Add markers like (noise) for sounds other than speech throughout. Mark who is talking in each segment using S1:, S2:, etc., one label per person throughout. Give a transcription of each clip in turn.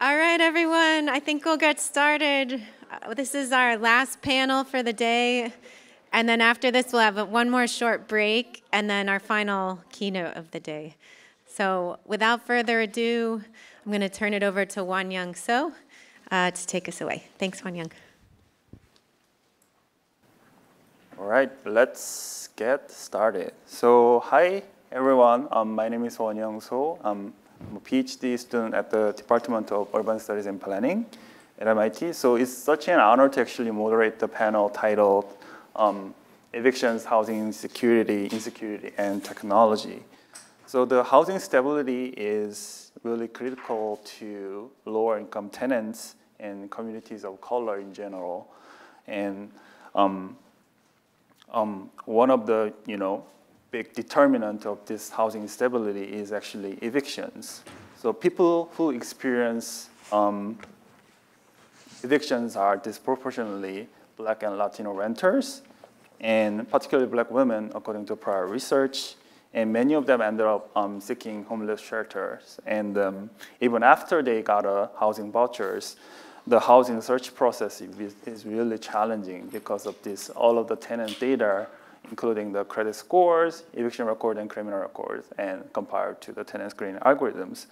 S1: All right, everyone, I think we'll get started. Uh, This is our last panel for the day. And then after this, we'll have one more short break and then our final keynote of the day. So without further ado, I'm going to turn it over to Wonyoung So uh, to take us away. Thanks, Wonyoung.
S2: All right, let's get started. So, hi everyone. Um, my name is Wonyoung So. I'm a PhD student at the Department of Urban Studies and Planning at MIT. So it's such an honor to actually moderate the panel titled um, "Evictions, Housing Insecurity, Insecurity, and Technology." So the housing stability is really critical to lower income tenants and communities of color in general. And um, um, one of the you know big determinant of this housing instability is actually evictions. So people who experience um, evictions are disproportionately Black and Latino renters, and particularly Black women, according to prior research. And many of them ended up um, seeking homeless shelters. And um, even after they got a housing vouchers, the housing search process is, is really challenging because of this, all of the tenant data, including the credit scores, eviction record, and criminal records, and compared to the tenant screening algorithms.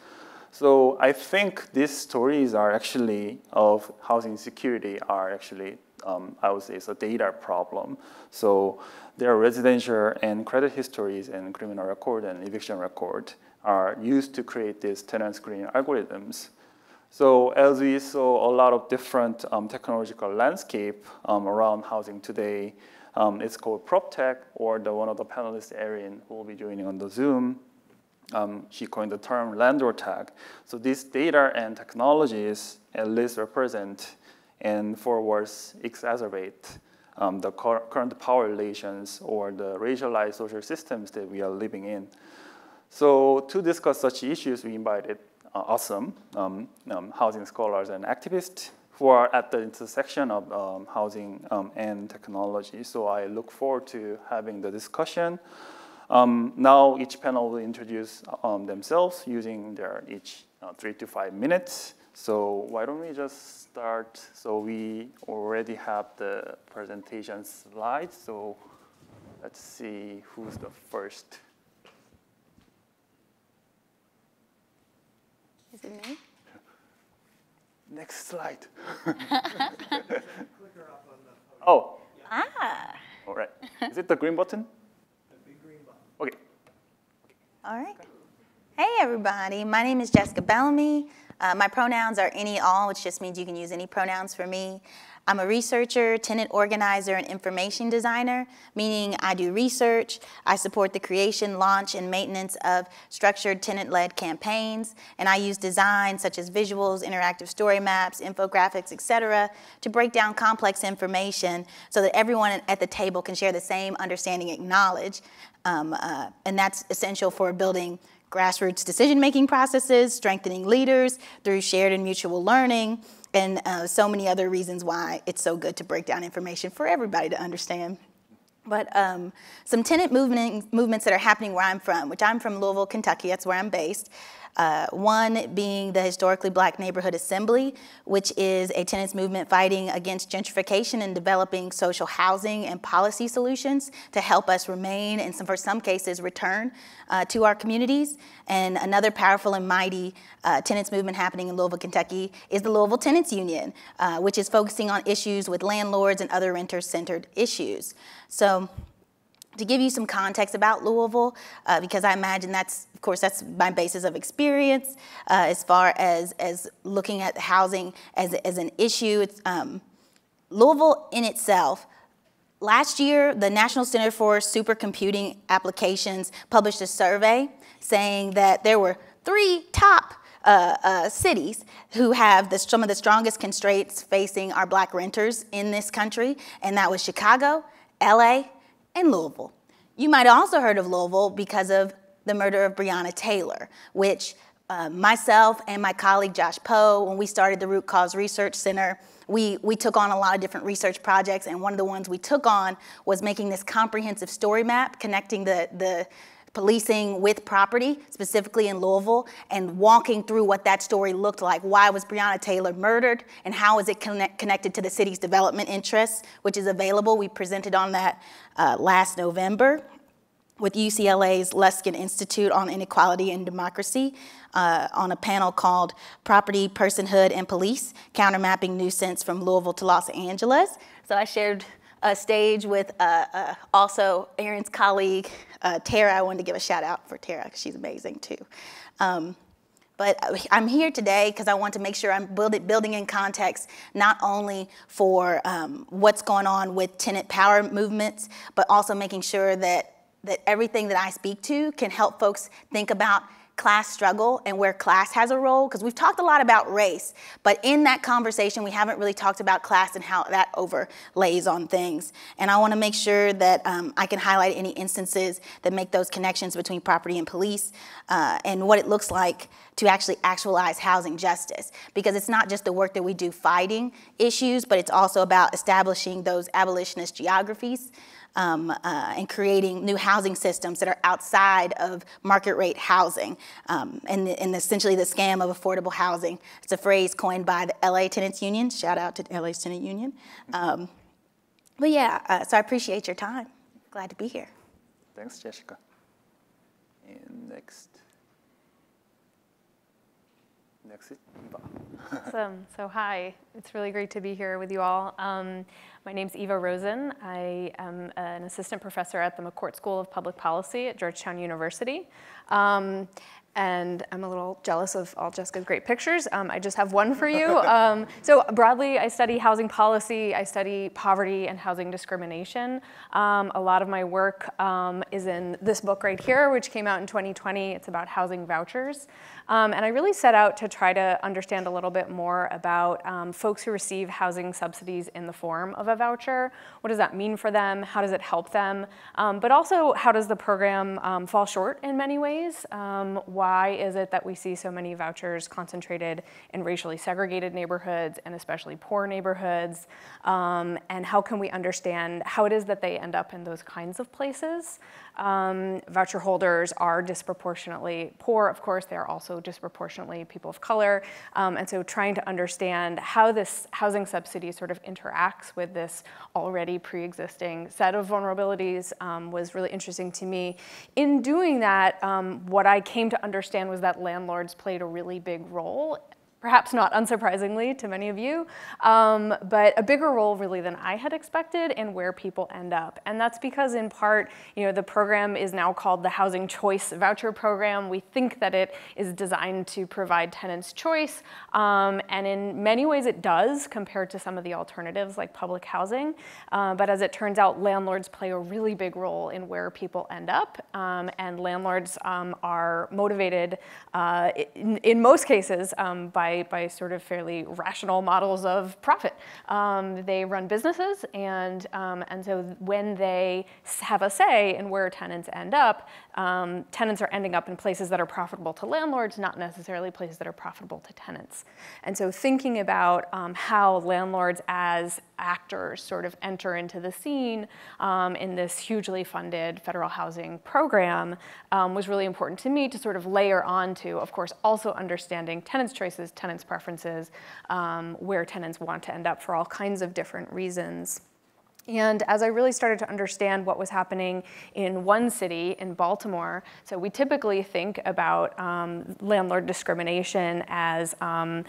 S2: So I think these stories are actually of housing security are actually, um, I would say, it's a data problem. So their residential and credit histories and criminal record and eviction record are used to create these tenant screening algorithms. So as we saw a lot of different um, technological landscape um, around housing today, um, it's called PropTech, or the one of the panelists, Erin, who will be joining on the Zoom. Um, she coined the term landlord tech. So these data and technologies at least represent and for worse exacerbate um, the cur current power relations or the racialized social systems that we are living in. So to discuss such issues, we invited uh, awesome um, um, housing scholars and activists who are at the intersection of um, housing um, and technology. So I look forward to having the discussion. Um, now each panel will introduce um, themselves using their each uh, three to five minutes. So why don't we just start? So we already have the presentation slides. So let's see who's the first.
S3: Is it me?
S2: Next slide. (laughs) oh,
S3: Ah,
S2: all right. Is it the green button? The big green button. Okay.
S3: all right. Hey, everybody. My name is Jessica Bellamy. Uh, my pronouns are any, all, which just means you can use any pronouns for me. I'm a researcher, tenant organizer, and information designer, meaning I do research, I support the creation, launch, and maintenance of structured tenant-led campaigns, and I use design such as visuals, interactive story maps, infographics, et cetera, to break down complex information so that everyone at the table can share the same understanding and knowledge. Um, uh, and that's essential for building grassroots decision-making processes, strengthening leaders through shared and mutual learning, and uh, so many other reasons why it's so good to break down information for everybody to understand. But um, some tenant movement, movements that are happening where I'm from, which I'm from Louisville, Kentucky, that's where I'm based. Uh, one being the Historically Black Neighborhood Assembly, which is a tenants movement fighting against gentrification and developing social housing and policy solutions to help us remain and some, for some cases return uh, to our communities. And another powerful and mighty uh, tenants movement happening in Louisville, Kentucky is the Louisville Tenants Union, uh, which is focusing on issues with landlords and other renter-centered issues. So to give you some context about Louisville, uh, because I imagine that's, of course, that's my basis of experience uh, as far as, as looking at housing as, as an issue. It's, um, Louisville in itself, last year, the National Center for Supercomputing Applications published a survey saying that there were three top uh, uh, cities who have the, some of the strongest constraints facing our black renters in this country, and that was Chicago, LA, and Louisville. You might have also heard of Louisville because of the murder of Breonna Taylor, which uh, myself and my colleague Josh Poe, when we started the Root Cause Research Center, we, we took on a lot of different research projects, and one of the ones we took on was making this comprehensive story map connecting the, the policing with property, specifically in Louisville, and walking through what that story looked like. Why was Breonna Taylor murdered, and how is it connect, connected to the city's development interests, which is available. We presented on that uh, last November with UCLA's Luskin Institute on Inequality and Democracy uh, on a panel called Property, Personhood, and Police, Countermapping Nuisance from Louisville to Los Angeles. So I shared stage with uh, uh, also Erin's colleague, uh, Tara. I wanted to give a shout out for Tara because she's amazing too. Um, but I'm here today because I want to make sure I'm build building in context not only for um, what's going on with tenant power movements, but also making sure that that everything that I speak to can help folks think about class struggle and where class has a role because we've talked a lot about race but in that conversation we haven't really talked about class and how that overlays on things. And i want to make sure that um, i can highlight any instances that make those connections between property and police uh, and what it looks like to actually actualize housing justice. Because it's not just the work that we do fighting issues but it's also about establishing those abolitionist geographies um, uh, and creating new housing systems that are outside of market rate housing um, and, and, essentially the scam of affordable housing. It's a phrase coined by the LA Tenants Union. Shout out to LA's Tenant Union. Um, but yeah, uh, so I appreciate your time. Glad to be here.
S2: Thanks, Jessica. And next. Next is Eva.
S4: awesome. So hi, it's really great to be here with you all. Um, my name's Eva Rosen. I am an assistant professor at the McCourt School of Public Policy at Georgetown University. Um, and I'm a little jealous of all Jessica's great pictures. Um, I just have one for you. (laughs) Um, so broadly, I study housing policy, I study poverty and housing discrimination. Um, a lot of my work um, is in this book right here, which came out in 2020. It's about housing vouchers. Um, and I really set out to try to understand a little bit more about um, folks who receive housing subsidies in the form of a voucher. What does that mean for them? How does it help them? but also, how does the program fall short in many ways? why why is it that we see so many vouchers concentrated in racially segregated neighborhoods and especially poor neighborhoods? Um, and how can we understand how it is that they end up in those kinds of places? Um, voucher holders are disproportionately poor, of course, they're also disproportionately people of color. Um, and so trying to understand how this housing subsidy sort of interacts with this already pre-existing set of vulnerabilities um, was really interesting to me. In doing that, um, what I came to understand was that landlords played a really big role perhaps not unsurprisingly to many of you, um, but a bigger role really than I had expected in where people end up. And that's because in part, you know, the program is now called the Housing Choice Voucher Program. We think that it is designed to provide tenants choice, um, and in many ways it does compared to some of the alternatives like public housing. Uh, but as it turns out, landlords play a really big role in where people end up, um, and landlords um, are motivated uh, in, in, most cases um, by by, sort of fairly rational models of profit. Um, they run businesses, and, um, and so when they have a say in where tenants end up, um, tenants are ending up in places that are profitable to landlords, not necessarily places that are profitable to tenants. And so thinking about um, how landlords as actors sort of enter into the scene um, in this hugely funded federal housing program um, was really important to me to sort of layer onto, of course, also understanding tenants' choices, tenants' preferences, um, where tenants want to end up for all kinds of different reasons. And as I really started to understand what was happening in one city, in Baltimore, so we typically think about um, landlord discrimination as um,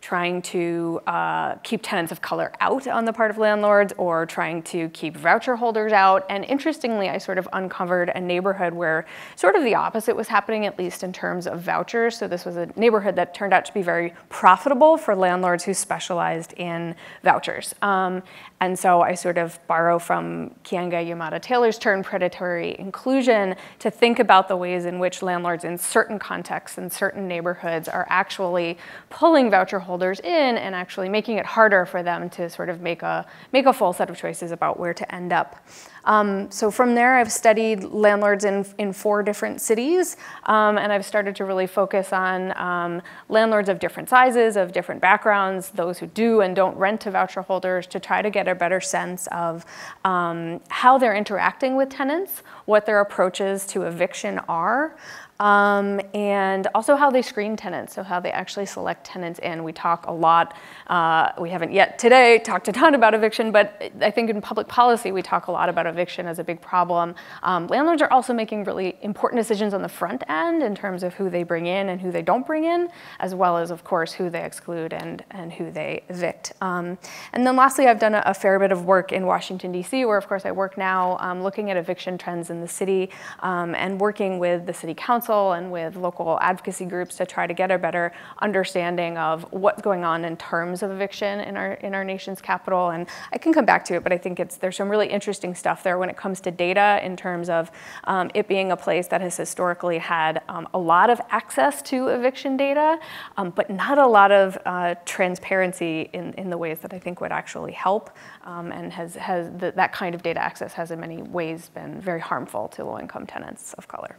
S4: trying to uh, keep tenants of color out on the part of landlords or trying to keep voucher holders out. And interestingly, I sort of uncovered a neighborhood where sort of the opposite was happening, at least in terms of vouchers. So this was a neighborhood that turned out to be very profitable for landlords who specialized in vouchers. Um, and so I sort of borrow from Keeanga-Yamahtta Taylor's term predatory inclusion to think about the ways in which landlords in certain contexts and certain neighborhoods are actually pulling voucher holders in and actually making it harder for them to sort of make a, make a full set of choices about where to end up. Um, so from there, I've studied landlords in, in four different cities, um, and I've started to really focus on um, landlords of different sizes, of different backgrounds, those who do and don't rent to voucher holders, to try to get a better sense of um, how they're interacting with tenants, what their approaches to eviction are, um, and also how they screen tenants, so how they actually select tenants in. We talk a lot, uh, we haven't yet today talked a ton about eviction, but I think in public policy we talk a lot about eviction as a big problem. Um, landlords are also making really important decisions on the front end in terms of who they bring in and who they don't bring in, as well as, of course, who they exclude and, and who they evict. Um, and then lastly, I've done a, a, fair bit of work in Washington, D.C., where, of course, I work now um, looking at eviction trends in the city um, and working with the city council council and with local advocacy groups to try to get a better understanding of what's going on in terms of eviction in our in our nation's capital. And I can come back to it, but I think it's there's some really interesting stuff there when it comes to data in terms of um, it being a place that has historically had um, a lot of access to eviction data, um, but not a lot of uh, transparency in, in the ways that I think would actually help. Um, and has, has the, that kind of data access has in many ways been very harmful to low-income tenants of color.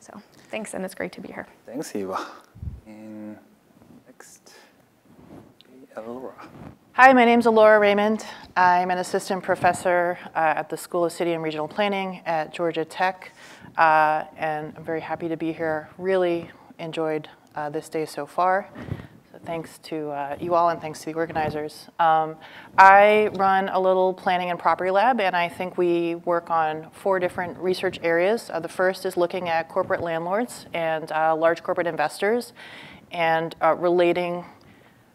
S4: So thanks, and it's great to be here.
S2: Thanks, Eva. And next, Elora.
S5: Hi, my name is Elora Raymond. I'm an assistant professor uh, at the School of City and Regional Planning at Georgia Tech, uh, and I'm very happy to be here. Really enjoyed uh, this day so far So thanks to uh, you all and thanks to the organizers. Um, I run a little planning and property lab, and I think we work on four different research areas. Uh, the first is looking at corporate landlords and uh, large corporate investors and relating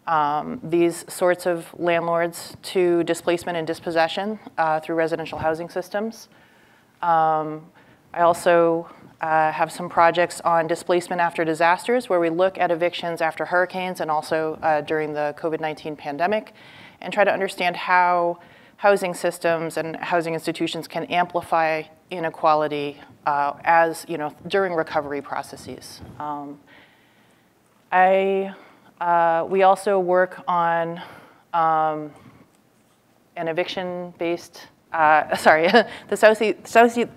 S5: um, these sorts of landlords to displacement and dispossession uh, through residential housing systems. Um, I also uh, have some projects on displacement after disasters where we look at evictions after hurricanes and also uh, during the COVID-19 pandemic and try to understand how housing systems and housing institutions can amplify inequality uh, as, you know, during recovery processes. Um, I, uh, we also work on um, an eviction-based uh, (laughs) sorry, (laughs) the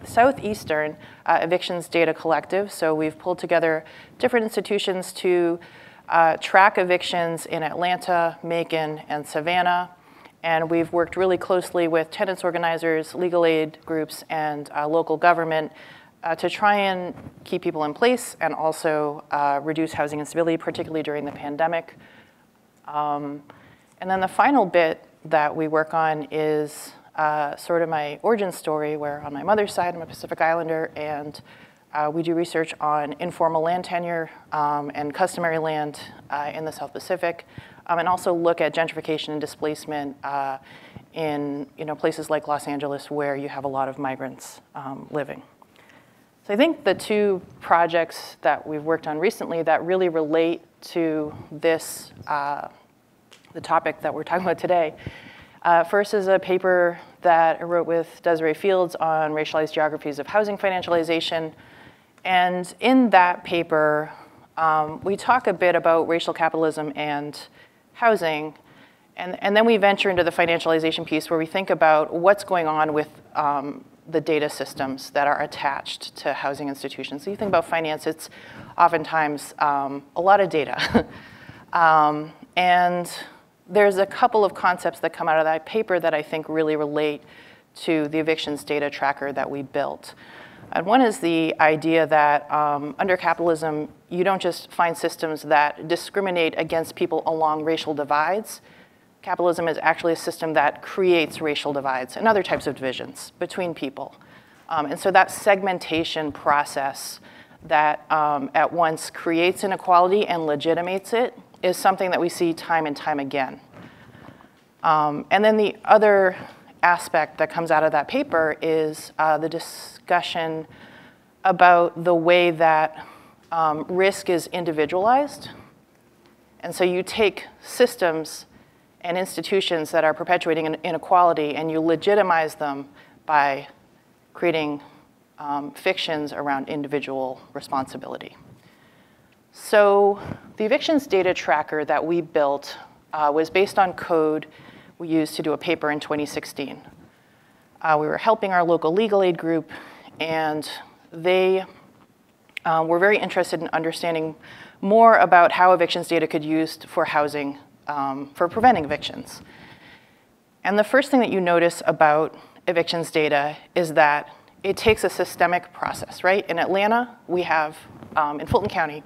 S5: Southeastern uh, Evictions Data Collective. So we've pulled together different institutions to uh, track evictions in Atlanta, Macon, and Savannah. And we've worked really closely with tenants organizers, legal aid groups, and uh, local government uh, to try and keep people in place and also uh, reduce housing instability, particularly during the pandemic. Um, and then the final bit that we work on is uh, sort of my origin story, where on my mother's side, I'm a Pacific Islander, and uh, we do research on informal land tenure um, and customary land uh, in the South Pacific, um, and also look at gentrification and displacement uh, in you know, places like Los Angeles where you have a lot of migrants um, living. So I think the two projects that we've worked on recently that really relate to this, uh, the topic that we're talking about today, uh, first is a paper that I wrote with Desiree Fields on racialized geographies of housing financialization. And in that paper, um, we talk a bit about racial capitalism and housing. And, and then we venture into the financialization piece where we think about what's going on with um, the data systems that are attached to housing institutions. So you think about finance, it's oftentimes um, a lot of data. (laughs) um, and there's a couple of concepts that come out of that paper that I think really relate to the evictions data tracker that we built. And one is the idea that um, under capitalism, you don't just find systems that discriminate against people along racial divides. Capitalism is actually a system that creates racial divides and other types of divisions between people. Um, and so that segmentation process that um, at once creates inequality and legitimates it is something that we see time and time again. Um, and then the other aspect that comes out of that paper is uh, the discussion about the way that um, risk is individualized. And so you take systems and institutions that are perpetuating inequality and you legitimize them by creating um, fictions around individual responsibility. So the evictions data tracker that we built uh, was based on code we used to do a paper in 2016. Uh, we were helping our local legal aid group, and they uh, were very interested in understanding more about how evictions data could be used for housing, um, for preventing evictions. And the first thing that you notice about evictions data is that it takes a systemic process, right? In Atlanta, we have, um, in Fulton County,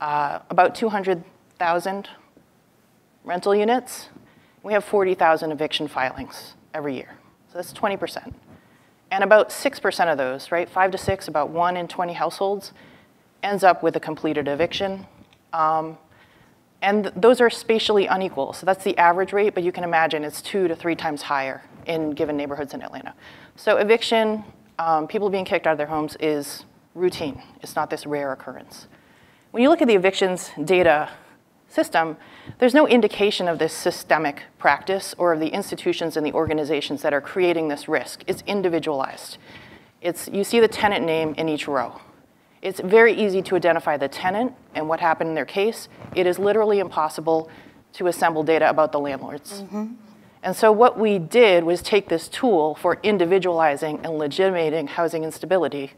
S5: uh, about 200,000 rental units. We have 40,000 eviction filings every year. So that's 20%. And about 6% of those, right, five to six, about one in 20 households, ends up with a completed eviction. Um, and those are spatially unequal. So that's the average rate, but you can imagine it's two to three times higher in given neighborhoods in Atlanta. So eviction, um, people being kicked out of their homes is routine. It's not this rare occurrence. When you look at the evictions data system, there's no indication of this systemic practice or of the institutions and the organizations that are creating this risk. It's individualized. It's, you see the tenant name in each row. It's very easy to identify the tenant and what happened in their case. It is literally impossible to assemble data about the landlords. Mm -hmm. And so what we did was take this tool for individualizing and legitimating housing instability,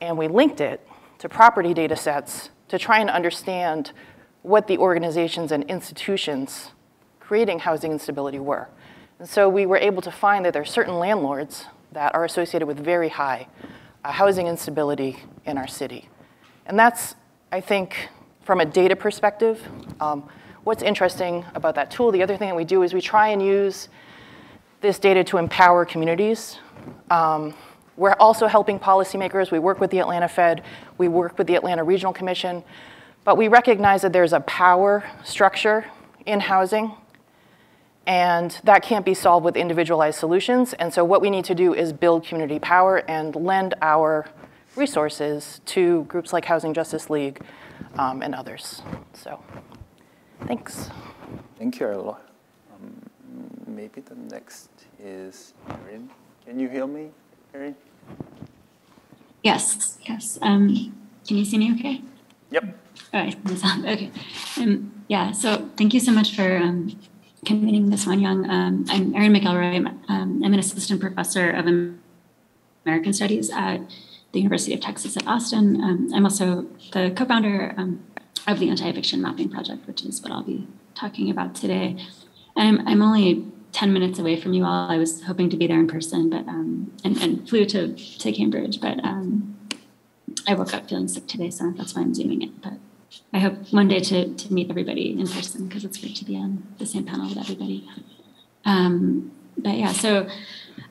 S5: and we linked it to property data sets to try and understand what the organizations and institutions creating housing instability were. And so we were able to find that there are certain landlords that are associated with very high housing instability in our city. And that's, I think, from a data perspective, um, what's interesting about that tool. The other thing that we do is we try and use this data to empower communities. Um, we're also helping policymakers. We work with the Atlanta Fed. We work with the Atlanta Regional Commission. But we recognize that there's a power structure in housing, and that can't be solved with individualized solutions. And so what we need to do is build community power and lend our resources to groups like Housing Justice League um, and others. So thanks.
S2: Thank you, Arlo. Um, maybe the next is Erin. Can you hear me, Erin?
S6: Yes, yes. Um, can you see me okay?
S2: Yep.
S6: All right, (laughs) okay. Um, yeah, so thank you so much for um, convening this one, Young. Um, I'm Erin McElroy. Um, I'm an assistant professor of American Studies at the University of Texas at Austin. Um, I'm also the co-founder um, of the Anti-Eviction Mapping Project, which is what I'll be talking about today. And I'm, I'm only 10 minutes away from you all. I was hoping to be there in person, but um, and, and flew to, to Cambridge, but um, I woke up feeling sick today, so that's why I'm zooming it. But I hope one day to, to meet everybody in person because it's great to be on the same panel with everybody. Um, but yeah, so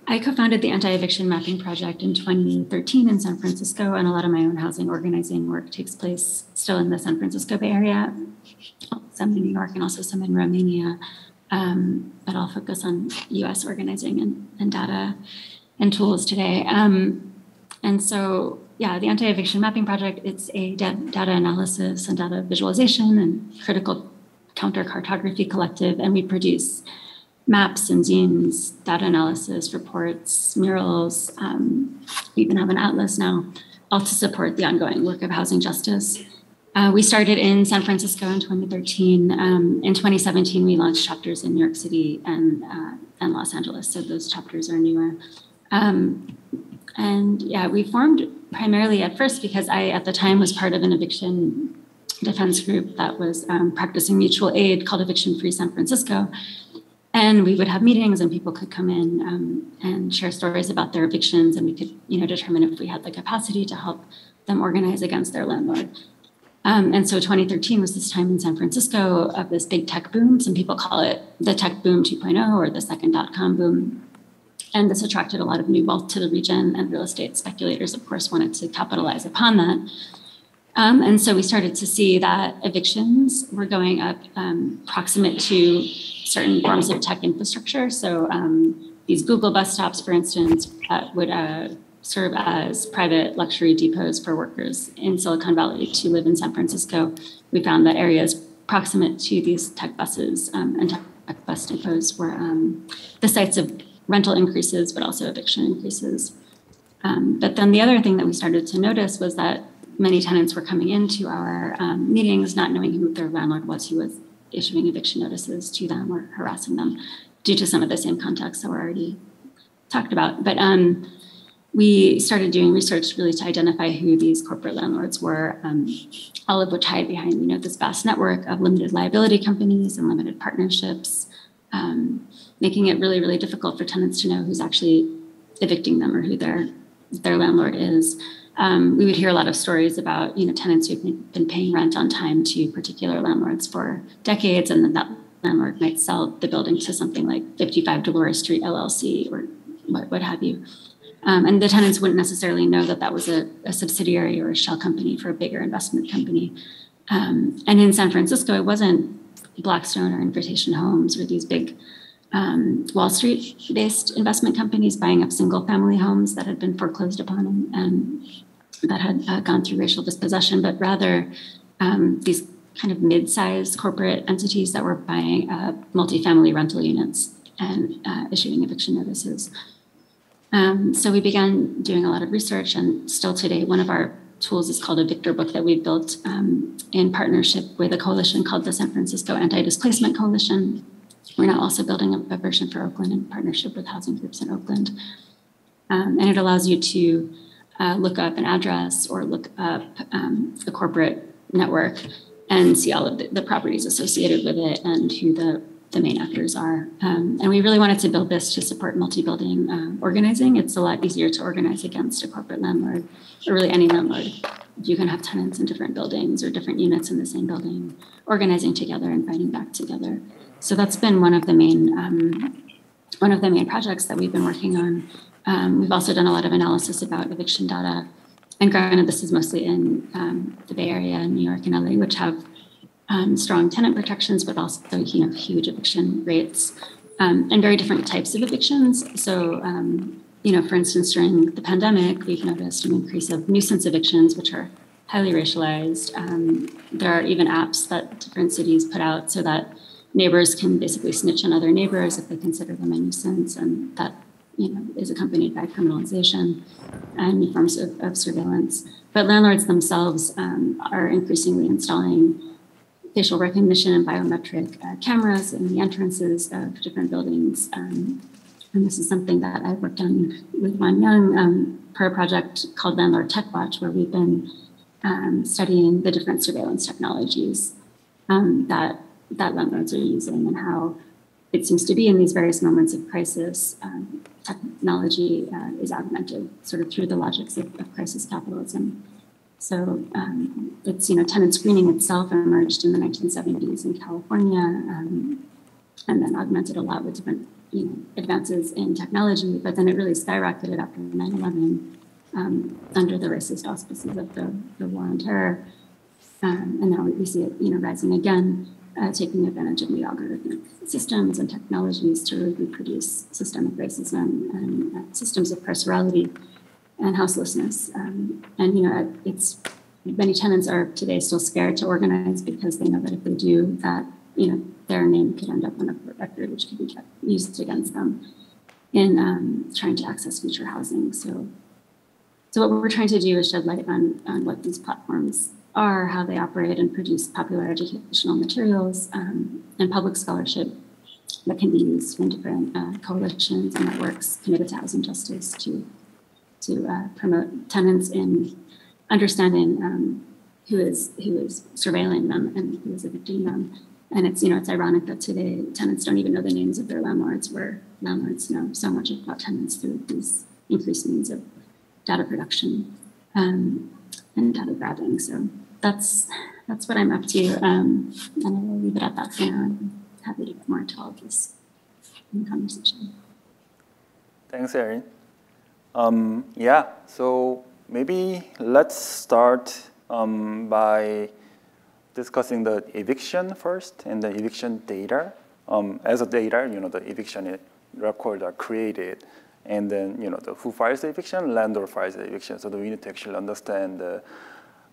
S6: I co-founded the Anti-Eviction Mapping Project in 2013 in San Francisco, and a lot of my own housing organizing work takes place still in the San Francisco Bay Area, some in New York and also some in Romania. Um, but I'll focus on US organizing and, and data and tools today. Um, and so yeah, the Anti-Eviction Mapping Project, it's a data analysis and data visualization and critical counter cartography collective, and we produce maps and zines, data analysis, reports, murals. Um, we even have an atlas now, all to support the ongoing work of housing justice. Uh, we started in San Francisco in 2013. Um, in 2017, we launched chapters in New York City and, uh, and Los Angeles, so those chapters are newer. Um, and yeah, we formed primarily at first because I, at the time, was part of an eviction defense group that was um, practicing mutual aid called Eviction Free San Francisco. And we would have meetings, and people could come in um, and share stories about their evictions, and we could, you know, determine if we had the capacity to help them organize against their landlord. Um, and so 2013 was this time in San Francisco of this big tech boom. Some people call it the tech boom 2.0 or the second dot com boom. And this attracted a lot of new wealth to the region, and real estate speculators, of course, wanted to capitalize upon that. Um, and so we started to see that evictions were going up um, proximate to certain forms of tech infrastructure. So um, these Google bus stops, for instance, uh, would uh, serve as private luxury depots for workers in Silicon Valley to live in San Francisco. We found that areas proximate to these tech buses um, and tech bus depots were um, the sites of rental increases, but also eviction increases. Um, but then the other thing that we started to notice was that many tenants were coming into our um, meetings not knowing who their landlord was who was issuing eviction notices to them or harassing them due to some of the same contexts that were already talked about. But um, we started doing research really to identify who these corporate landlords were, um, all of which hide behind you know this vast network of limited liability companies and limited partnerships, um, making it really really difficult for tenants to know who's actually evicting them or who their their landlord is. Um, we would hear a lot of stories about you know tenants who've been paying rent on time to particular landlords for decades, and then that landlord might sell the building to something like 55 Dolores Street LLC or what, what have you. Um, and the tenants wouldn't necessarily know that that was a, a, subsidiary or a shell company for a bigger investment company. Um, and in San Francisco, it wasn't Blackstone or Invitation Homes or these big um, Wall Street based investment companies buying up single family homes that had been foreclosed upon and, and that had uh, gone through racial dispossession, but rather um, these kind of mid sized corporate entities that were buying uh, multifamily rental units and uh, issuing eviction notices. Um, so we began doing a lot of research, and still today, one of our tools is called Evictorbook that we built um, in partnership with a coalition called the San Francisco Anti Displacement Coalition. We're now also building a, a, version for Oakland in partnership with housing groups in Oakland. Um, and it allows you to uh, look up an address or look up um, a corporate network and see all of the, the properties associated with it and who the the main actors are. Um, and we really wanted to build this to support multi-building uh, organizing. It's a lot easier to organize against a corporate landlord, or really any landlord. You can have tenants in different buildings or different units in the same building, organizing together and fighting back together. So that's been one of the main um, one of the main projects that we've been working on. Um, we've also done a lot of analysis about eviction data. And granted, this is mostly in um, the Bay Area, and New York, and LA, which have um, strong tenant protections, but also you know huge eviction rates um, and very different types of evictions. So um, you know, for instance, during the pandemic, we've noticed an increase of nuisance evictions, which are highly racialized. Um, there are even apps that different cities put out so that neighbors can basically snitch on other neighbors if they consider them a nuisance, and that you know is accompanied by criminalization and new forms of, of surveillance. But landlords themselves um, are increasingly installing facial recognition and biometric uh, cameras in the entrances of different buildings. Um, and this is something that I've worked on with Wonyoung um, for a project called Landlord Tech Watch, where we've been um, studying the different surveillance technologies um, that, that landlords are using and how it seems to be in these various moments of crisis, um, technology uh, is augmented sort of through the logics of, of crisis capitalism. So um, it's, you know, tenant screening itself emerged in the 1970s in California um, and then augmented a lot with different, you know, advances in technology. But then it really skyrocketed after 9 11 um, under the racist auspices of the, the war on terror. Um, and now we see it, you know, rising again, uh, taking advantage of new algorithmic systems and technologies to reproduce systemic racism and uh, systems of carcerality and houselessness. Um, and you know, it's many tenants are today still scared to organize because they know that if they do, that you know their name could end up on a record, which could be used against them in um, trying to access future housing. So, so what we're trying to do is shed light on on what these platforms are, how they operate, and produce popular educational materials um, and public scholarship that can be used in different uh, coalitions and networks committed to housing justice to to uh, promote tenants in understanding um, who is who is surveilling them and who is evicting them. And it's you know it's ironic that today tenants don't even know the names of their landlords, where landlords know so much about tenants through these increased means of data production um, and data grabbing. So that's that's what I'm up to, um, and I will leave it at that for now. I'm happy to get more into all of this in conversation.
S2: Thanks, Erin. Um, yeah, so maybe let's start um, by discussing the eviction first and the eviction data. Um, as a data, you know, the eviction record are created, and then you know, the who files the eviction, landlord files the eviction. So do we need to actually understand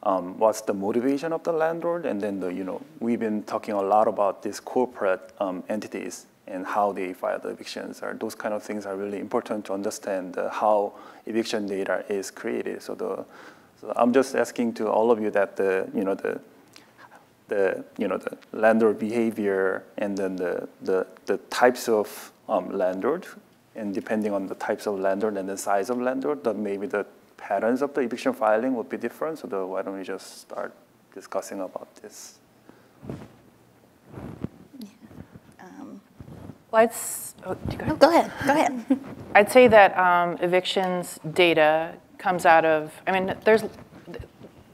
S2: um, what's the motivation of the landlord, and then the you know, we've been talking a lot about these corporate um, entities and how they file the evictions are those kind of things are really important to understand uh, how eviction data is created. So the So I'm just asking to all of you that the, you know, the, the, you know, the landlord behavior and then the, the, the types of um, landlord, and depending on the types of landlord and the size of landlord, that maybe the patterns of the eviction filing would be different. So the, why don't we just start discussing about this?
S5: Well, I'd, oh, go ahead.
S3: Go ahead, go (laughs) ahead.
S5: I'd say that um, evictions data comes out of, I mean, there's,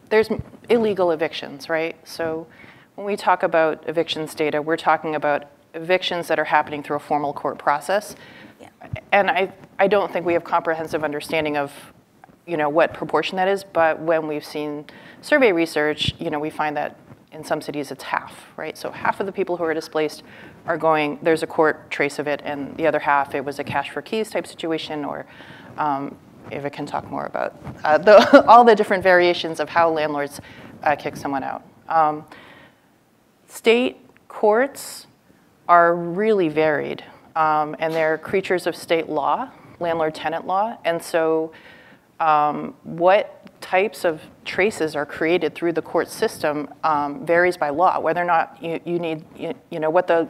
S5: there's illegal evictions, right? So when we talk about evictions data, we're talking about evictions that are happening through a formal court process.
S3: Yeah.
S5: And I, I don't think we have comprehensive understanding of, you know, what proportion that is, but when we've seen survey research, you know, we find that in some cities it's half, right? So half of the people who are displaced are going, there's a court trace of it, and the other half, it was a cash for keys type situation, or um, Ava can talk more about uh, the, (laughs) all the different variations of how landlords uh, kick someone out. Um, state courts are really varied, um, and they're creatures of state law, landlord-tenant law, and so um, what types of traces are created through the court system um, varies by law, whether or not you, you need, you, you know, what the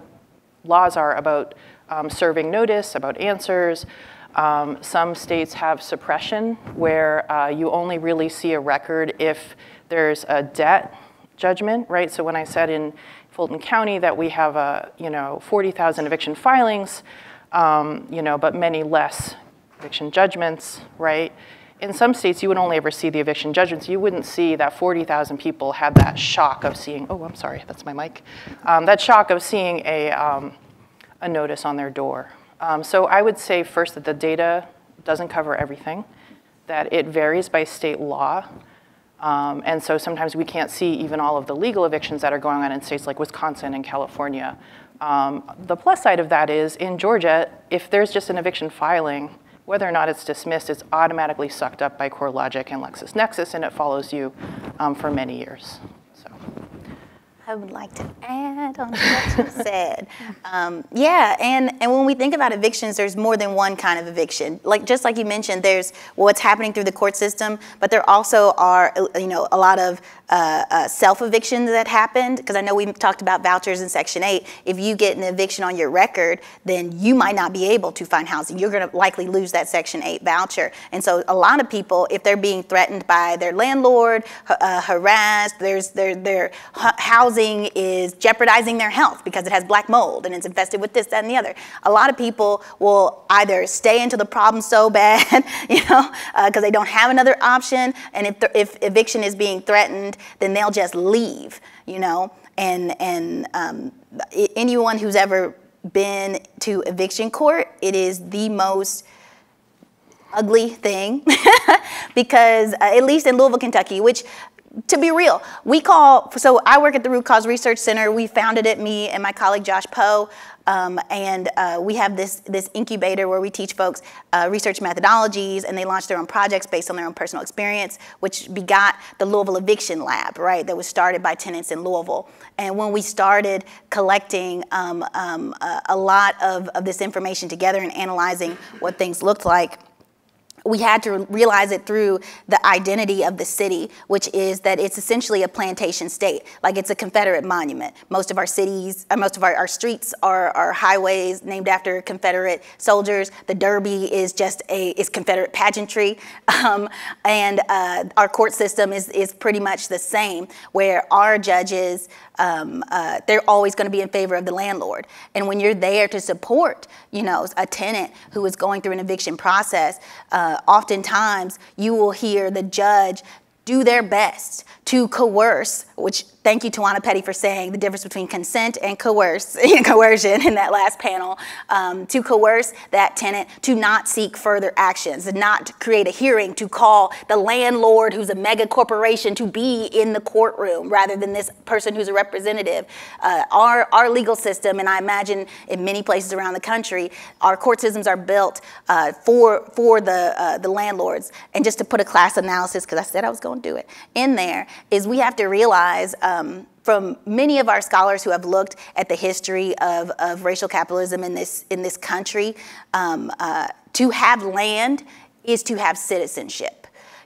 S5: laws are about um, serving notice, about answers. Um, some states have suppression where uh, you only really see a record if there's a debt judgment, right? So when I said in Fulton County that we have a, you know, 40,000 eviction filings, um, you know, but many less eviction judgments, right? In some states, you would only ever see the eviction judgments. You wouldn't see that 40,000 people had that shock of seeing, oh, I'm sorry, that's my mic, um, that shock of seeing a, um, a notice on their door. Um, so I would say first that the data doesn't cover everything, that it varies by state law. Um, and so sometimes we can't see even all of the legal evictions that are going on in states like Wisconsin and California. Um, the plus side of that is in Georgia, if there's just an eviction filing, whether or not it's dismissed, it's automatically sucked up by CoreLogic and LexisNexis, and it follows you um, for many years. So.
S3: I would like to add on to what you (laughs) said. Um, yeah, and, and when we think about evictions, there's more than one kind of eviction. Like just like you mentioned, there's what's happening through the court system, but there also are you know a lot of uh, uh, self evictions that happened. Because I know we talked about vouchers in Section 8. If you get an eviction on your record, then you might not be able to find housing. You're going to likely lose that Section 8 voucher. And so a lot of people, if they're being threatened by their landlord, uh, harassed, there's their their housing housing is jeopardizing their health because it has black mold and it's infested with this, that, and the other. A lot of people will either stay until the problem's so (laughs) bad, you know, because uh, they don't have another option, and if, if eviction is being threatened, then they'll just leave, you know. And and um, anyone who's ever been to eviction court, it is the most ugly thing (laughs) because uh, at least in Louisville, Kentucky, which to be real, we call, so I work at the Root Cause Research Center. We founded it, me and my colleague Josh Poe. Um, and uh, we have this, this incubator where we teach folks uh, research methodologies and they launch their own projects based on their own personal experience, which begot the Louisville Eviction Lab, right, that was started by tenants in Louisville. And when we started collecting um, um, a, a lot of, of this information together and analyzing what things looked like, we had to realize it through the identity of the city, which is that it's essentially a plantation state. Like it's a Confederate monument. Most of our cities, uh, most of our, our streets are, are highways named after Confederate soldiers. The Derby is just a is Confederate pageantry, (laughs) um, and uh, our court system is is pretty much the same, where our judges um, uh, they're always going to be in favor of the landlord. And when you're there to support, you know, a tenant who is going through an eviction process, uh, oftentimes you will hear the judge do their best to coerce, which thank you, Tawana Petty, for saying the difference between consent and coerce, (laughs) coercion in that last panel, um, to coerce that tenant to not seek further actions, and not create a hearing, to call the landlord, who's a mega corporation, to be in the courtroom rather than this person who's a representative. Uh, our, our legal system, and I imagine in many places around the country, our court systems are built uh, for, for the, uh, the landlords. And just to put a class analysis, because I said I was going to do it, in there, is we have to realize um, from many of our scholars who have looked at the history of, of racial capitalism in this, in this country, um, uh, to have land is to have citizenship.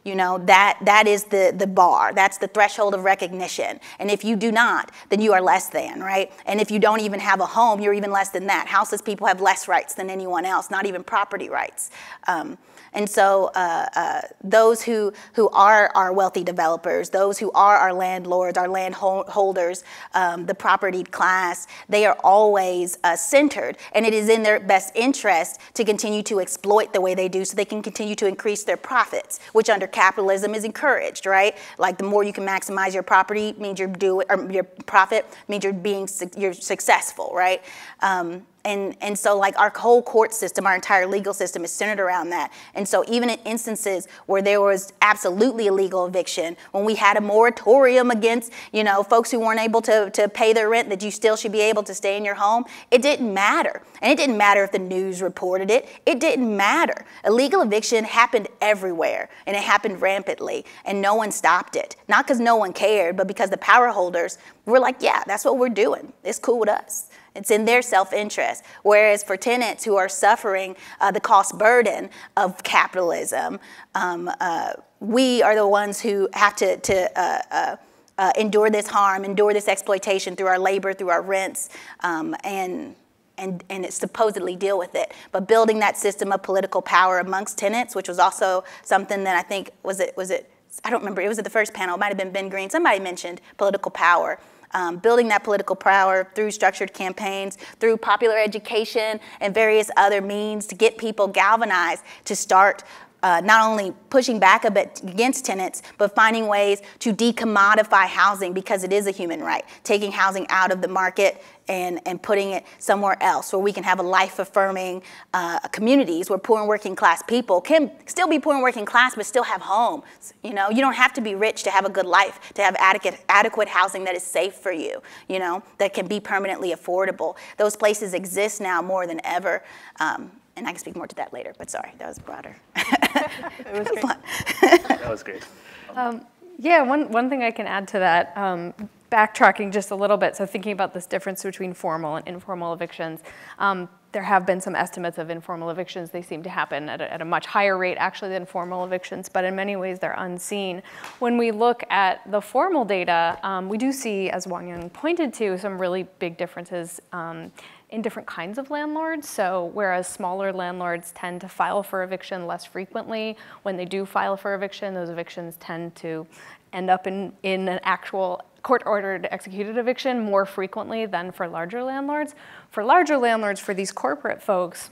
S3: You know, that, that is the, the bar. That's the threshold of recognition. And if you do not, then you are less than, right? And if you don't even have a home, you're even less than that. Houseless people have less rights than anyone else, not even property rights. Um, and so uh, uh, those who, who are our wealthy developers, those who are our landlords, our landholders, um, the propertied class, they are always uh, centered. And it is in their best interest to continue to exploit the way they do so they can continue to increase their profits, which under capitalism is encouraged, right? Like the more you can maximize your property means you're doing, or your profit means you're being, you're successful, right? Um, and, and so like our whole court system, our entire legal system is centered around that. And so even in instances where there was absolutely illegal eviction, when we had a moratorium against, you know, folks who weren't able to, to pay their rent, that you still should be able to stay in your home, it didn't matter. And it didn't matter if the news reported it. It didn't matter. Illegal eviction happened everywhere and it happened rampantly and no one stopped it. Not because no one cared, but because the power holders were like, yeah, that's what we're doing. It's cool with us. It's in their self interest. Whereas for tenants who are suffering uh, the cost burden of capitalism, um, uh, we are the ones who have to, to uh, uh, uh, endure this harm, endure this exploitation through our labor, through our rents, um, and and, and supposedly deal with it. But building that system of political power amongst tenants, which was also something that I think was it was it I don't remember it was at the first panel. It might have been Ben Green. Somebody mentioned political power um, building that political power through structured campaigns, through popular education, and various other means to get people galvanized to start uh, not only pushing back a bit against tenants, but finding ways to decommodify housing because it is a human right, taking housing out of the market and, and putting it somewhere else where we can have a life affirming uh, communities where poor and working class people can still be poor and working class but still have homes. You know, you don't have to be rich to have a good life, to have adequate, adequate housing that is safe for you, you know, that can be permanently affordable. Those places exist now more than ever. Um, and I can speak more to that later, but sorry, that was broader. (laughs)
S2: it was great. (laughs) that was great.
S4: Um, yeah, one, one thing I can add to that, um, backtracking just a little bit, so thinking about this difference between formal and informal evictions, um, there have been some estimates of informal evictions. They seem to happen at a, at a, much higher rate actually than formal evictions, but in many ways they're unseen. When we look at the formal data, um, we do see, as Wonyoung pointed to, some really big differences um, in different kinds of landlords. So whereas smaller landlords tend to file for eviction less frequently, when they do file for eviction, those evictions tend to end up in, in an actual court-ordered executed eviction more frequently than for larger landlords. For larger landlords, for these corporate folks,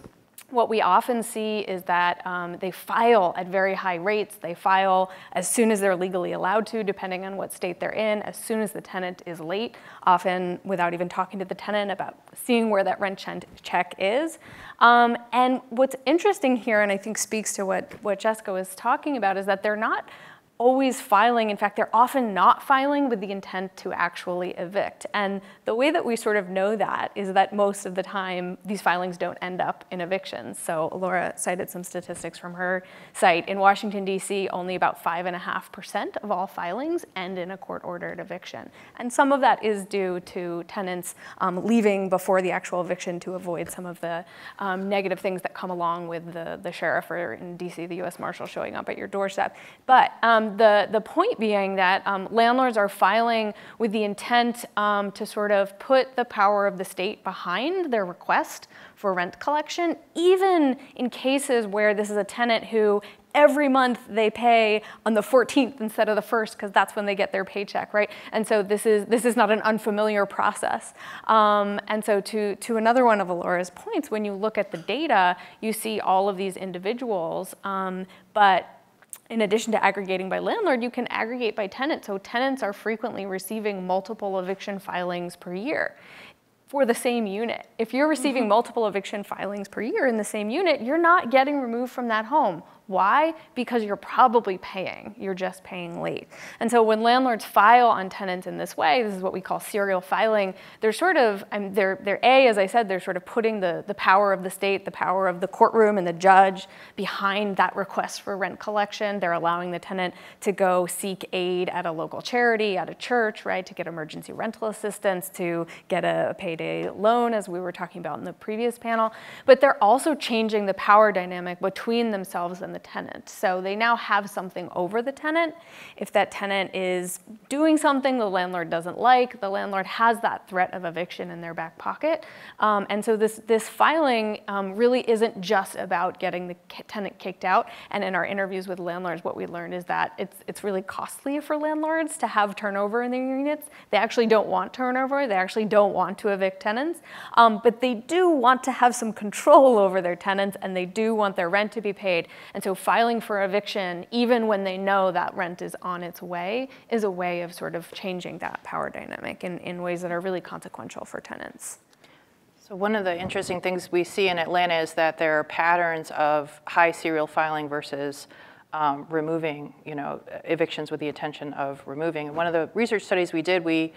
S4: what we often see is that um, they file at very high rates. They file as soon as they're legally allowed to, depending on what state they're in, as soon as the tenant is late, often without even talking to the tenant about seeing where that rent check is. Um, and what's interesting here, and I think speaks to what, what Jessica was talking about, is that they're not always filing. In fact, they're often not filing with the intent to actually evict. And the way that we sort of know that is that most of the time these filings don't end up in evictions. So Laura cited some statistics from her site. In Washington, D.C., only about 5.5% of all filings end in a court-ordered eviction. And some of that is due to tenants um, leaving before the actual eviction to avoid some of the um, negative things that come along with the, the sheriff or in D.C., the U.S. Marshal showing up at your doorstep. But um, the, the point being that um, landlords are filing with the intent um, to sort of put the power of the state behind their request for rent collection, even in cases where this is a tenant who every month they pay on the 14th instead of the 1st because that's when they get their paycheck, right? And so this is, this is not an unfamiliar process. Um, and so to, to another one of Elora's points, when you look at the data, you see all of these individuals, um, but in addition to aggregating by landlord, you can aggregate by tenant. So tenants are frequently receiving multiple eviction filings per year for the same unit. If you're receiving mm -hmm. multiple eviction filings per year in the same unit, you're not getting removed from that home. Why? Because you're probably paying. You're just paying late. And so when landlords file on tenants in this way, this is what we call serial filing, they're sort of, they're, they're A, as I said, they're sort of putting the, the power of the state, the power of the courtroom and the judge behind that request for rent collection. They're allowing the tenant to go seek aid at a local charity, at a church, right, to get emergency rental assistance, to get a payday loan, as we were talking about in the previous panel. But they're also changing the power dynamic between themselves and the tenant. So they now have something over the tenant. If that tenant is doing something the landlord doesn't like, the landlord has that threat of eviction in their back pocket. Um, and so this, this filing um, really isn't just about getting the tenant kicked out. And in our interviews with landlords, what we learned is that it's, it's really costly for landlords to have turnover in their units. They actually don't want turnover. They actually don't want to evict tenants. Um, but they do want to have some control over their tenants and they do want their rent to be paid. And so filing for eviction, even when they know that rent is on its way, is a way of sort of changing that power dynamic in, in ways that are really consequential for tenants.
S5: So one of the interesting things we see in Atlanta is that there are patterns of high serial filing versus um, removing, you know, evictions with the intention of removing. One of the research studies we did, we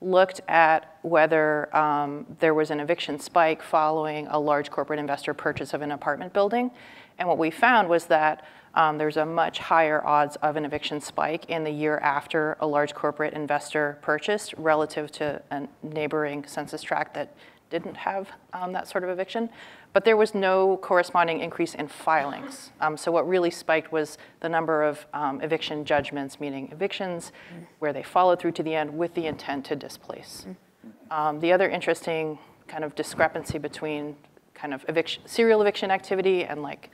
S5: looked at whether um, there was an eviction spike following a large corporate investor purchase of an apartment building. And what we found was that um, there's a much higher odds of an eviction spike in the year after a large corporate investor purchased relative to a neighboring census tract that didn't have um, that sort of eviction, but there was no corresponding increase in filings. Um, so what really spiked was the number of um, eviction judgments, meaning evictions where they followed through to the end with the intent to displace. Um, the other interesting kind of discrepancy between kind of eviction, serial eviction activity and like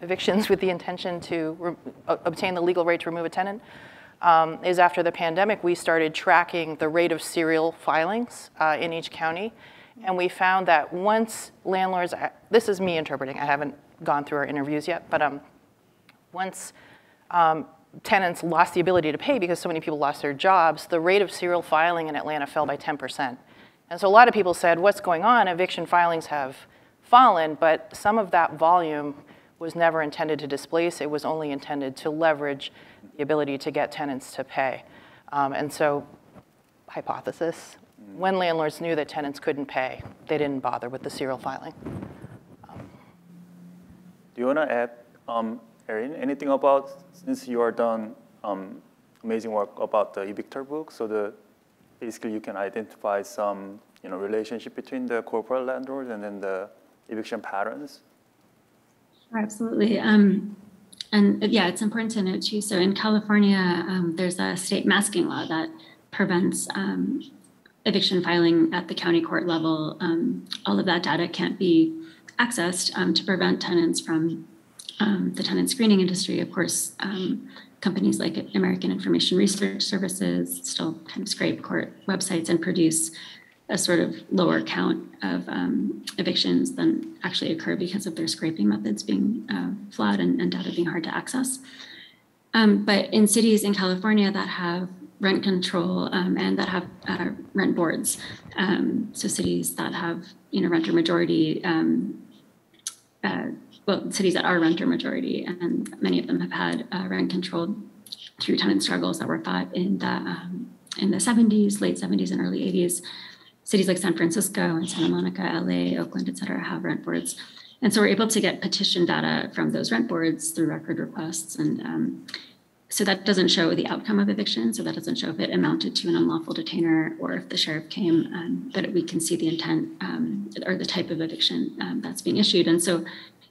S5: evictions (laughs) with the intention to obtain the legal right to remove a tenant um, is after the pandemic, we started tracking the rate of serial filings uh, in each county. And we found that once landlords, this is me interpreting, I haven't gone through our interviews yet, but um, once um, tenants lost the ability to pay because so many people lost their jobs, the rate of serial filing in Atlanta fell by 10%. And so a lot of people said, what's going on? Eviction filings have fallen, but some of that volume was never intended to displace. It was only intended to leverage the ability to get tenants to pay. Um, and so, hypothesis, when landlords knew that tenants couldn't pay, they didn't bother with the serial filing. Um,
S2: Do you want to add, um, Erin, anything about, since you are done um, amazing work about the Evictorbook, so the, basically you can identify some you know, relationship between the corporate landlords and then the eviction patterns?
S6: Sure, absolutely. Um, and yeah, it's important to note too. So in California, um, there's a state masking law that prevents um, eviction filing at the county court level, um, all of that data can't be accessed um, to prevent tenants from um, the tenant screening industry. Of course, companies like American Information Research Services still kind of scrape court websites and produce a sort of lower count of um, evictions than actually occur because of their scraping methods being uh, flawed and, and, data being hard to access. Um, but in cities in California that have rent control um, and that have uh, rent boards. Um, so cities that have you know renter majority, um, uh, well, cities that are renter majority, and many of them have had uh, rent control through tenant struggles that were fought in the um, in the 70s, late 70s, and early 80s. Cities like San Francisco and Santa Monica, LA, Oakland, et cetera, have rent boards. And so we're able to get petition data from those rent boards through record requests and um, so that doesn't show the outcome of eviction. So that doesn't show if it amounted to an unlawful detainer or if the sheriff came, um, but we can see the intent um, or the type of eviction um, that's being issued. And so,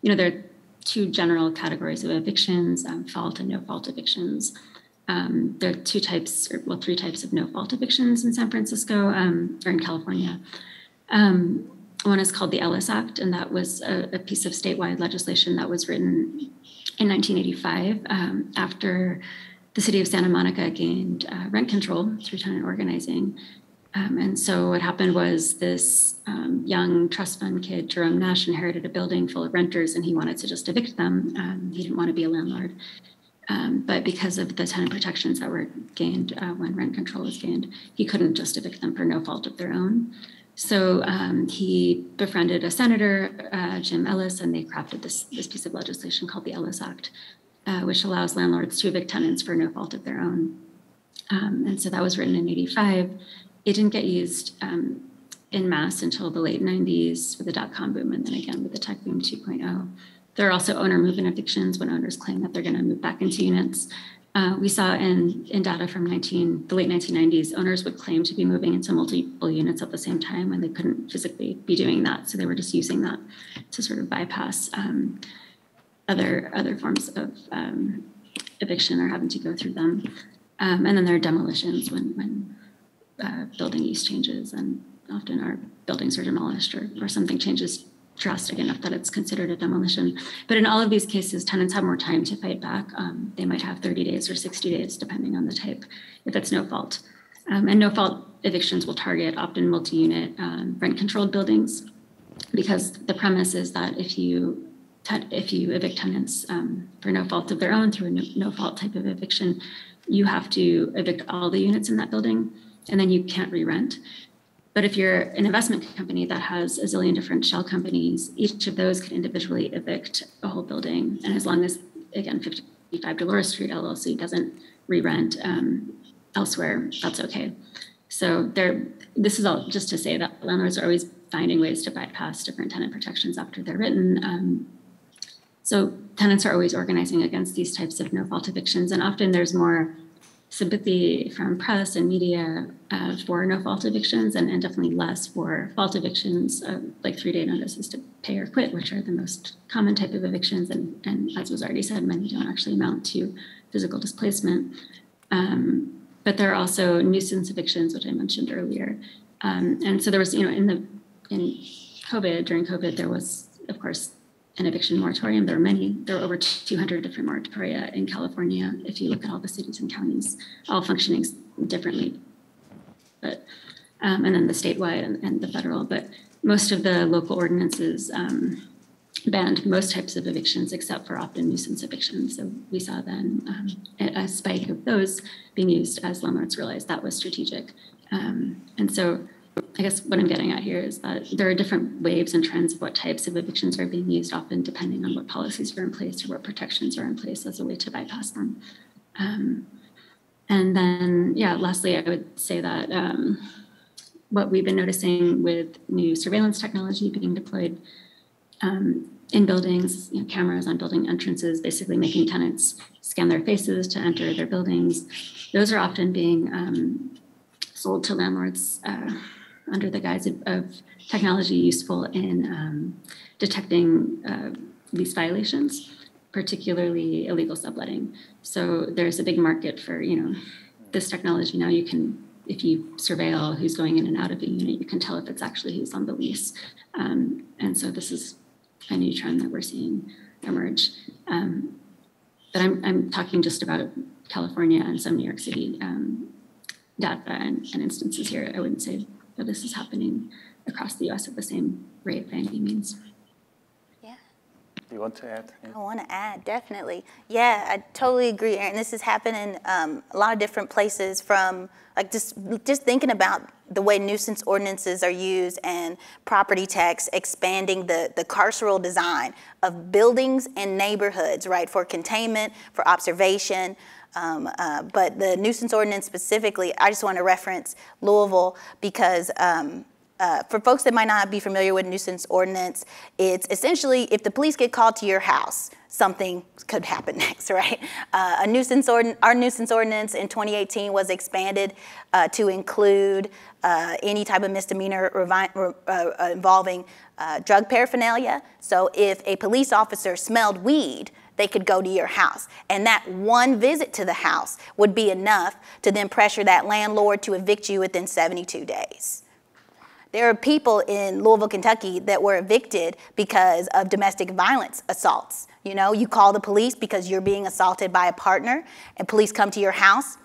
S6: you know, there are two general categories of evictions, um, fault and no fault evictions. Um, there are two types, or well, three types of no fault evictions in San Francisco um, or in California. one is called the Ellis Act, and that was a, a piece of statewide legislation that was written in 1985 um, after the city of Santa Monica gained uh, rent control through tenant organizing. Um, and so what happened was this um, young trust fund kid, Jerome Nash, inherited a building full of renters and he wanted to just evict them. Um, he didn't want to be a landlord. Um, but because of the tenant protections that were gained uh, when rent control was gained, he couldn't just evict them for no fault of their own. So um, he befriended a senator, uh, Jim Ellis, and they crafted this, this piece of legislation called the Ellis Act, uh, which allows landlords to evict tenants for no fault of their own. Um, and so that was written in 85. It didn't get used um, in mass until the late 90s with the dot com boom, and then again with the tech boom 2.0. There are also owner move in evictions when owners claim that they're going to move back into units. Uh, we saw in, in data from 19, the late 1990s, owners would claim to be moving into multiple units at the same time when they couldn't physically be doing that. So they were just using that to sort of bypass um, other other forms of um, eviction or having to go through them. Um, and then there are demolitions when when uh, building use changes, and often our buildings are demolished or, or something changes drastic enough that it's considered a demolition. But in all of these cases, tenants have more time to fight back. Um, they might have 30 days or 60 days, depending on the type, if it's no fault. Um, and no fault evictions will target often multi unit um, rent controlled buildings because the premise is that if you if you evict tenants um, for no fault of their own through a no, no fault type of eviction, you have to evict all the units in that building and then you can't re rent. But if you're an investment company that has a zillion different shell companies, each of those could individually evict a whole building. And as long as, again, 55 Dolores Street LLC doesn't re rent um, elsewhere, that's okay. So there, this is all just to say that landlords are always finding ways to bypass different tenant protections after they're written. Um, so tenants are always organizing against these types of no fault evictions, and often there's more sympathy from press and media uh, for no fault evictions and, and, definitely less for fault evictions uh, like three day notices to pay or quit which are the most common type of evictions. And, and as was already said many don't actually amount to physical displacement. Um, but there are also nuisance evictions which i mentioned earlier. Um, and so there was you know in the in covid during covid there was of course an eviction moratorium. There are many. There are over 200 different moratoria in California. If you look at all the cities and counties, all functioning differently. But um, and then the statewide and, and, the federal. But most of the local ordinances um, banned most types of evictions except for often nuisance evictions. So we saw then um, a, a, spike of those being used as landlords realized that was strategic. Um, and so I guess what I'm getting at here is that there are different waves and trends of what types of evictions are being used, often depending on what policies are in place or what protections are in place as a way to bypass them. Um, and then, yeah, lastly, I would say that um, what we've been noticing with new surveillance technology being deployed um, in buildings, you know, cameras on building entrances, basically making tenants scan their faces to enter their buildings, those are often being um, sold to landlords. Uh, under the guise of, of technology useful in um, detecting uh, lease violations, particularly illegal subletting. So there's a big market for you know this technology now. You can if you surveil who's going in and out of a unit, you can tell if it's actually who's on the lease. Um, and so this is a new trend that we're seeing emerge. Um, but I'm, I'm talking just about California and some New York City um, data and, and instances here. I wouldn't say that this is happening across the US at the same rate by any means.
S3: Yeah.
S2: You want to add?
S3: Yeah. I want to add, definitely. Yeah, I totally agree, Erin. This is happening um, a lot of different places from like just just thinking about the way nuisance ordinances are used and property tax expanding the, the carceral design of buildings and neighborhoods, right, for containment, for observation, um, uh, but the nuisance ordinance specifically, I just want to reference Louisville because um, uh, for folks that might not be familiar with nuisance ordinance, it's essentially if the police get called to your house, something could happen (laughs) next, right? Uh, a nuisance ordin- our nuisance ordinance in 2018 was expanded uh, to include uh, any type of misdemeanor revi- uh, involving drug paraphernalia. So if a police officer smelled weed, they could go to your house. And that one visit to the house would be enough to then pressure that landlord to evict you within 72 days. There are people in Louisville, Kentucky that were evicted because of domestic violence assaults. You know, you call the police because you're being assaulted by a partner, and police come to your house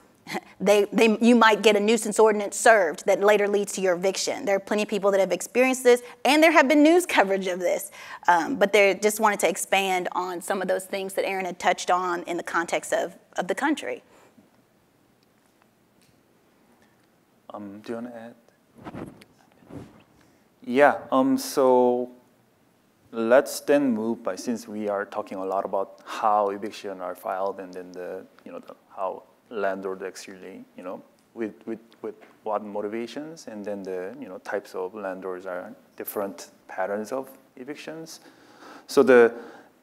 S3: they, they, you might get a nuisance ordinance served that later leads to your eviction. There are plenty of people that have experienced this, and there have been news coverage of this. Um, but they just wanted to expand on some of those things that Erin had touched on in the context of, of the country.
S2: Um, do you want to add? Yeah, um, so let's then move by, since we are talking a lot about how eviction are filed and then the, you know, the, how landlord actually, you know, with, with, with what motivations, and then the you know types of landlords are different patterns of evictions. So the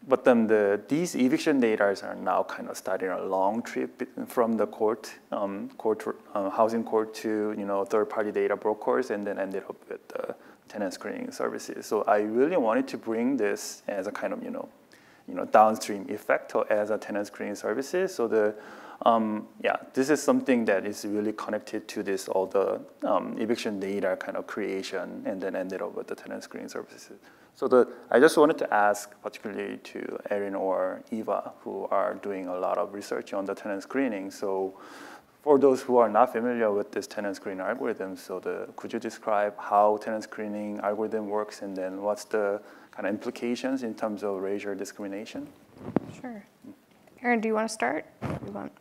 S2: but then the these eviction data are now kind of starting a long trip from the court, um, court uh, housing court to you know third party data brokers, and then ended up with the tenant screening services. So I really wanted to bring this as a kind of you know you know, downstream effect or as a tenant screening services. So the um, yeah, this is something that is really connected to this all the um, eviction data kind of creation and then ended up with the tenant screening services. So the, I just wanted to ask particularly to Erin or Eva, who are doing a lot of research on the tenant screening. So for those who are not familiar with this tenant screening algorithm, so the, could you describe how tenant screening algorithm works and then what's the kind of implications in terms of racial discrimination?
S4: Sure. Erin, do you want to start? Want...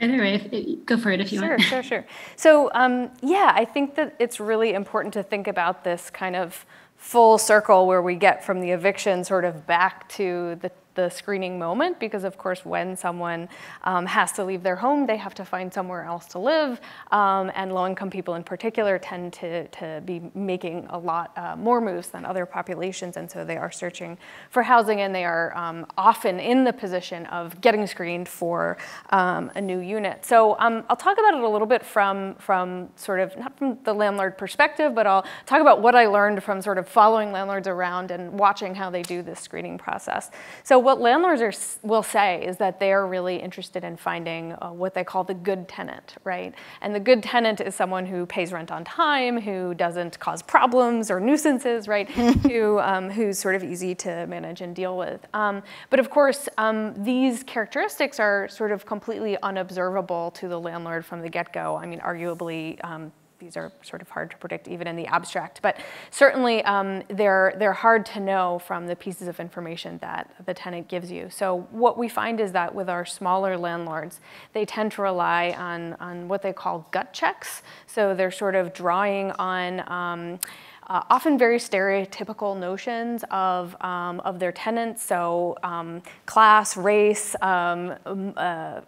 S6: Either way, if, go for it if you
S4: sure,
S6: want.
S4: Sure, sure, sure. So um, yeah, I think that it's really important to think about this kind of full circle where we get from the eviction sort of back to the the screening moment because of course when someone um, has to leave their home, they have to find somewhere else to live. Um, and low-income people in particular tend to, to be making a lot uh, more moves than other populations. And so they are searching for housing and they are um, often in the position of getting screened for um, a new unit. So um, I'll talk about it a little bit from, from sort of, not from the landlord perspective, but I'll talk about what I learned from sort of following landlords around and watching how they do this screening process. So what landlords are, will say is that they are really interested in finding uh, what they call the good tenant, right? And the good tenant is someone who pays rent on time, who doesn't cause problems or nuisances, right? (laughs) who, um, who's sort of easy to manage and deal with. Um, but of course, um, these characteristics are sort of completely unobservable to the landlord from the get-go. I mean, arguably, um, these are sort of hard to predict even in the abstract, but certainly um, they're, they're hard to know from the pieces of information that the tenant gives you. So what we find is that with our smaller landlords, they tend to rely on, on what they call gut checks. So they're sort of drawing on um, uh, often very stereotypical notions of, um, of their tenants, so um, class, race, um, uh,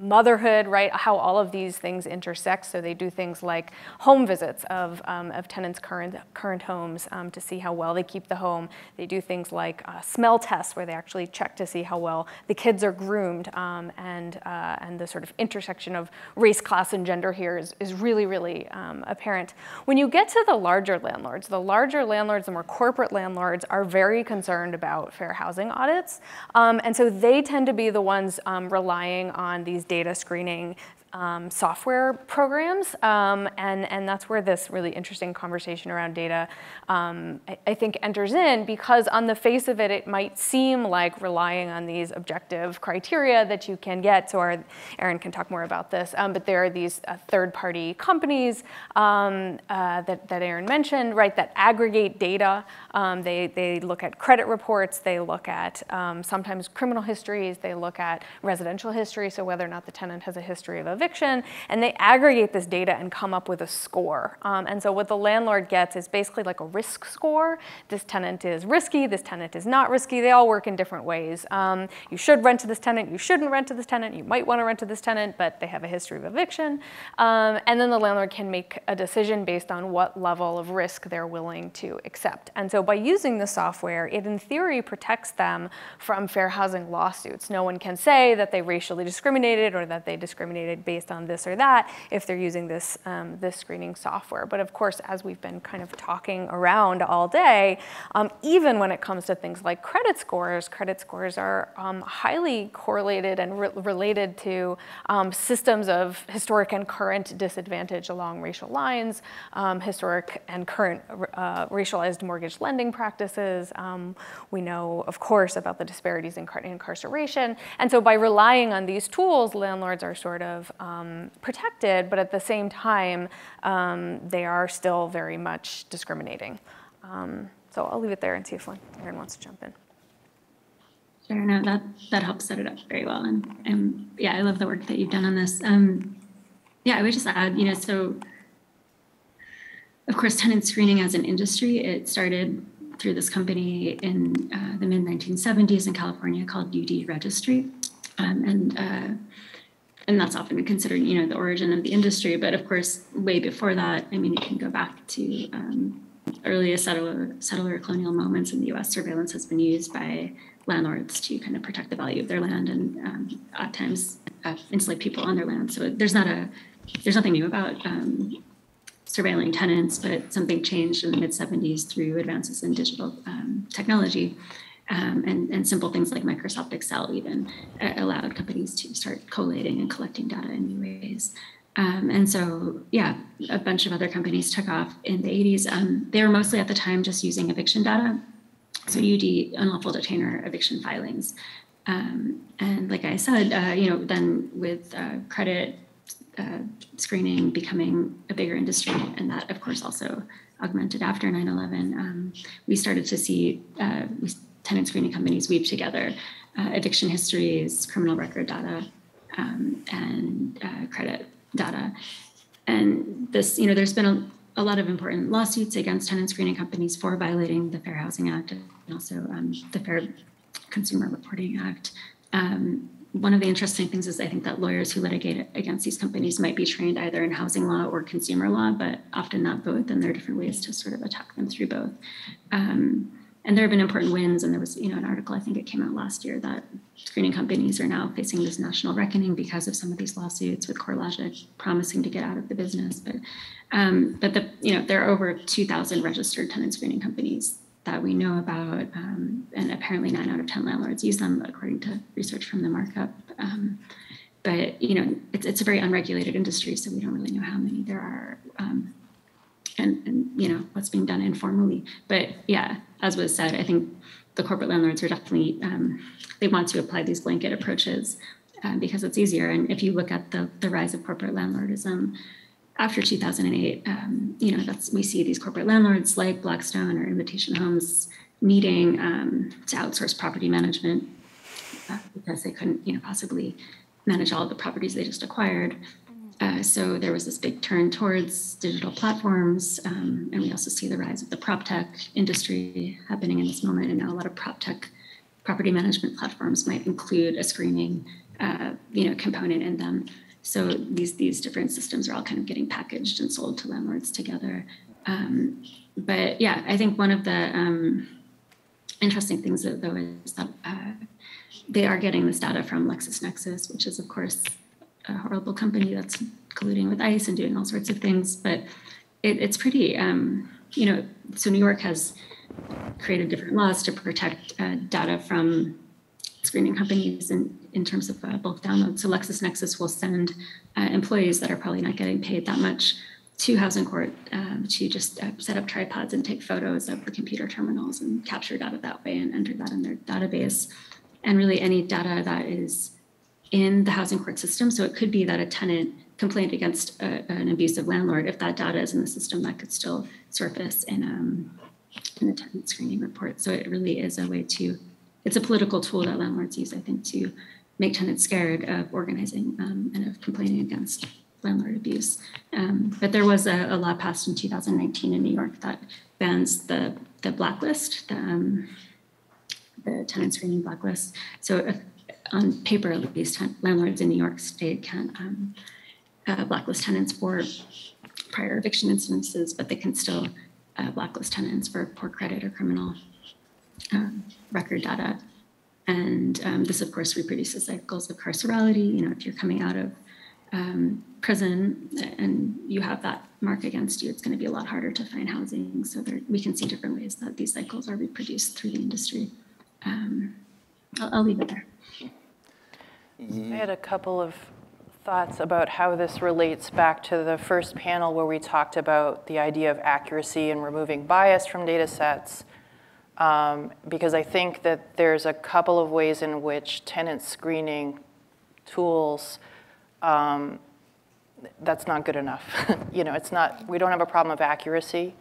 S4: motherhood, right, how all of these things intersect. So they do things like home visits of, um, of tenants' current, current homes um, to see how well they keep the home. They do things like uh, smell tests where they actually check to see how well the kids are groomed. Um, and, uh, and the sort of intersection of race, class, and gender here is, is really, really um, apparent. When you get to the larger landlords, the larger landlords, the more corporate landlords are very concerned about fair housing audits. Um, and so they tend to be the ones um, relying on these data screening um, software programs, um, and, and that's where this really interesting conversation around data, um, I, I, think, enters in, because on the face of it, it might seem like relying on these objective criteria that you can get, so our, Erin can talk more about this, um, but there are these uh, third-party companies um, uh, that, that Erin mentioned, right, that aggregate data. Um, they, they look at credit reports, they look at sometimes criminal histories, they look at residential history, so whether or not the tenant has a history of eviction, eviction, and they aggregate this data and come up with a score. Um, and so what the landlord gets is basically like a risk score. This tenant is risky, this tenant is not risky. They all work in different ways. Um, you should rent to this tenant, you shouldn't rent to this tenant, you might want to rent to this tenant, but they have a history of eviction. Um, and then the landlord can make a decision based on what level of risk they're willing to accept. And so by using the software, it in theory protects them from fair housing lawsuits. No one can say that they racially discriminated or that they discriminated based based on this or that if they're using this, um, this screening software. But of course, as we've been kind of talking around all day, um, even when it comes to things like credit scores, credit scores are um, highly correlated and re related to um, systems of historic and current disadvantage along racial lines, um, historic and current uh, racialized mortgage lending practices. Um, we know, of course, about the disparities in incarceration. And so by relying on these tools, landlords are sort of um, protected, but at the same time, um, they are still very much discriminating. Um, so I'll leave it there and see if Erin wants to jump in.
S6: Sure, no, that, that helps set it up very well. And, and yeah, I love the work that you've done on this. Um, yeah, I would just add, you know, so of course, tenant screening as an industry, it started through this company in uh, the mid 1970s in California called UD Registry. Um, and uh, and that's often considered, you know, the origin of the industry. But of course, way before that, I mean, you can go back to um, settler, settler colonial moments in the U.S. Surveillance has been used by landlords to kind of protect the value of their land and um, at times uh, enslave people on their land. So there's not a there's nothing new about um, surveilling tenants, but something changed in the mid 70s through advances in digital um, technology. Um, and, and simple things like Microsoft Excel even uh, allowed companies to start collating and collecting data in new ways. Um, and so, yeah, a bunch of other companies took off in the 80s. Um, they were mostly at the time just using eviction data, so UD, unlawful detainer eviction filings. Um, and like I said, uh, you know, then with uh, credit uh, screening becoming a bigger industry, and that, of course, also augmented after 9 11, um, we started to see uh, tenant screening companies weave together uh, eviction histories, criminal record data, um, and uh, credit data. And this, you know, there's been a, a, lot of important lawsuits against tenant screening companies for violating the Fair Housing Act and also um, the Fair Consumer Reporting Act. Um, one of the interesting things is I think that lawyers who litigate against these companies might be trained either in housing law or consumer law, but often not both, and there are different ways to sort of attack them through both. Um, and there have been important wins. And there was, you know, an article I think it came out last year that screening companies are now facing this national reckoning because of some of these lawsuits with CoreLogic promising to get out of the business. But, um, but the, you know, there are over 2,000 registered tenant screening companies that we know about, um, and apparently nine out of 10 landlords use them, according to research from the markup. Um, but you know, it's, it's a very unregulated industry, so we don't really know how many there are. Um, and, and you know what's being done informally. But yeah, as was said, I think the corporate landlords are definitely um, they want to apply these blanket approaches uh, because it's easier. And if you look at the the rise of corporate landlordism after 2008, um, you know that's we see these corporate landlords like Blackstone or Invitation Homes needing um, to outsource property management uh, because they couldn't you know possibly manage all the properties they just acquired. Uh, so there was this big turn towards digital platforms, um, and we also see the rise of the prop tech industry happening in this moment. And now a lot of prop tech property management platforms might include a screening, uh, you know, component in them. So these these different systems are all kind of getting packaged and sold to landlords together. Um, but yeah, I think one of the um, interesting things though is that uh, they are getting this data from LexisNexis, which is of course a horrible company that's colluding with ICE and doing all sorts of things. But it, it's pretty, um, you know, so New York has created different laws to protect uh, data from screening companies in, in terms of uh, bulk download. So LexisNexis will send uh, employees that are probably not getting paid that much to housing court um, to just uh, set up tripods and take photos of the computer terminals and capture data that way and enter that in their database. And really, any data that is in the housing court system. So it could be that a tenant complained against a, an abusive landlord. If that data is in the system, that could still surface in, um, in the tenant screening report. So it really is a way to, it's a political tool that landlords use, I think, to make tenants scared of organizing um, and of complaining against landlord abuse. Um, but there was a, a, law passed in 2019 in New York that bans the, the blacklist, the, um, the tenant screening blacklist. So if on paper at least, landlords in New York State can um, uh, blacklist tenants for prior eviction incidences, but they can still uh, blacklist tenants for poor credit or criminal um, record data. And um, this, of course, reproduces cycles of carcerality. You know, if you're coming out of um, prison and you have that mark against you, it's going to be a lot harder to find housing. So there, we can see different ways that these cycles are reproduced through the industry. Um, I'll, I'll leave it there.
S5: I had a couple of thoughts about how this relates back to the first panel where we talked about the idea of accuracy and removing bias from data sets. Um, because I think that there's a couple of ways in which tenant screening tools, um, that's not good enough. (laughs) you know, it's not, we don't have a problem of accuracy.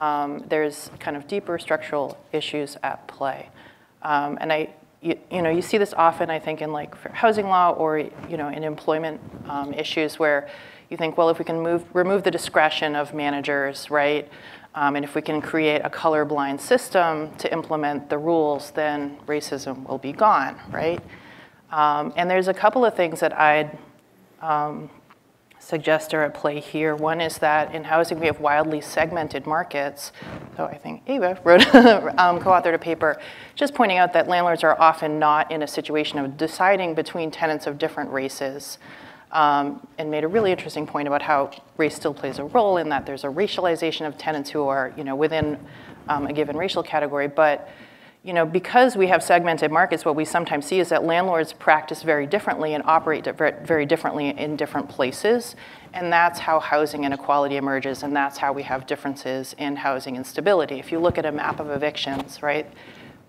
S5: Um, there's kind of deeper structural issues at play. Um, and I, you, you, know, you see this often, I think, in like housing law or you know, in employment um, issues where you think, well, if we can move, remove the discretion of managers, right, um, and if we can create a colorblind system to implement the rules, then racism will be gone, right? Um, and there's a couple of things that I'd um, suggest are at play here. One is that in housing we have wildly segmented markets. So I think Eva wrote, (laughs) um, co-authored a paper just pointing out that landlords are often not in a situation of deciding between tenants of different races. Um, and made a really interesting point about how race still plays a role in that there's a racialization of tenants who are you know, within um, a given racial category, but you know, because we have segmented markets, what we sometimes see is that landlords practice very differently and operate very differently in different places. And that's how housing inequality emerges, and that's how we have differences in housing instability. If you look at a map of evictions, right,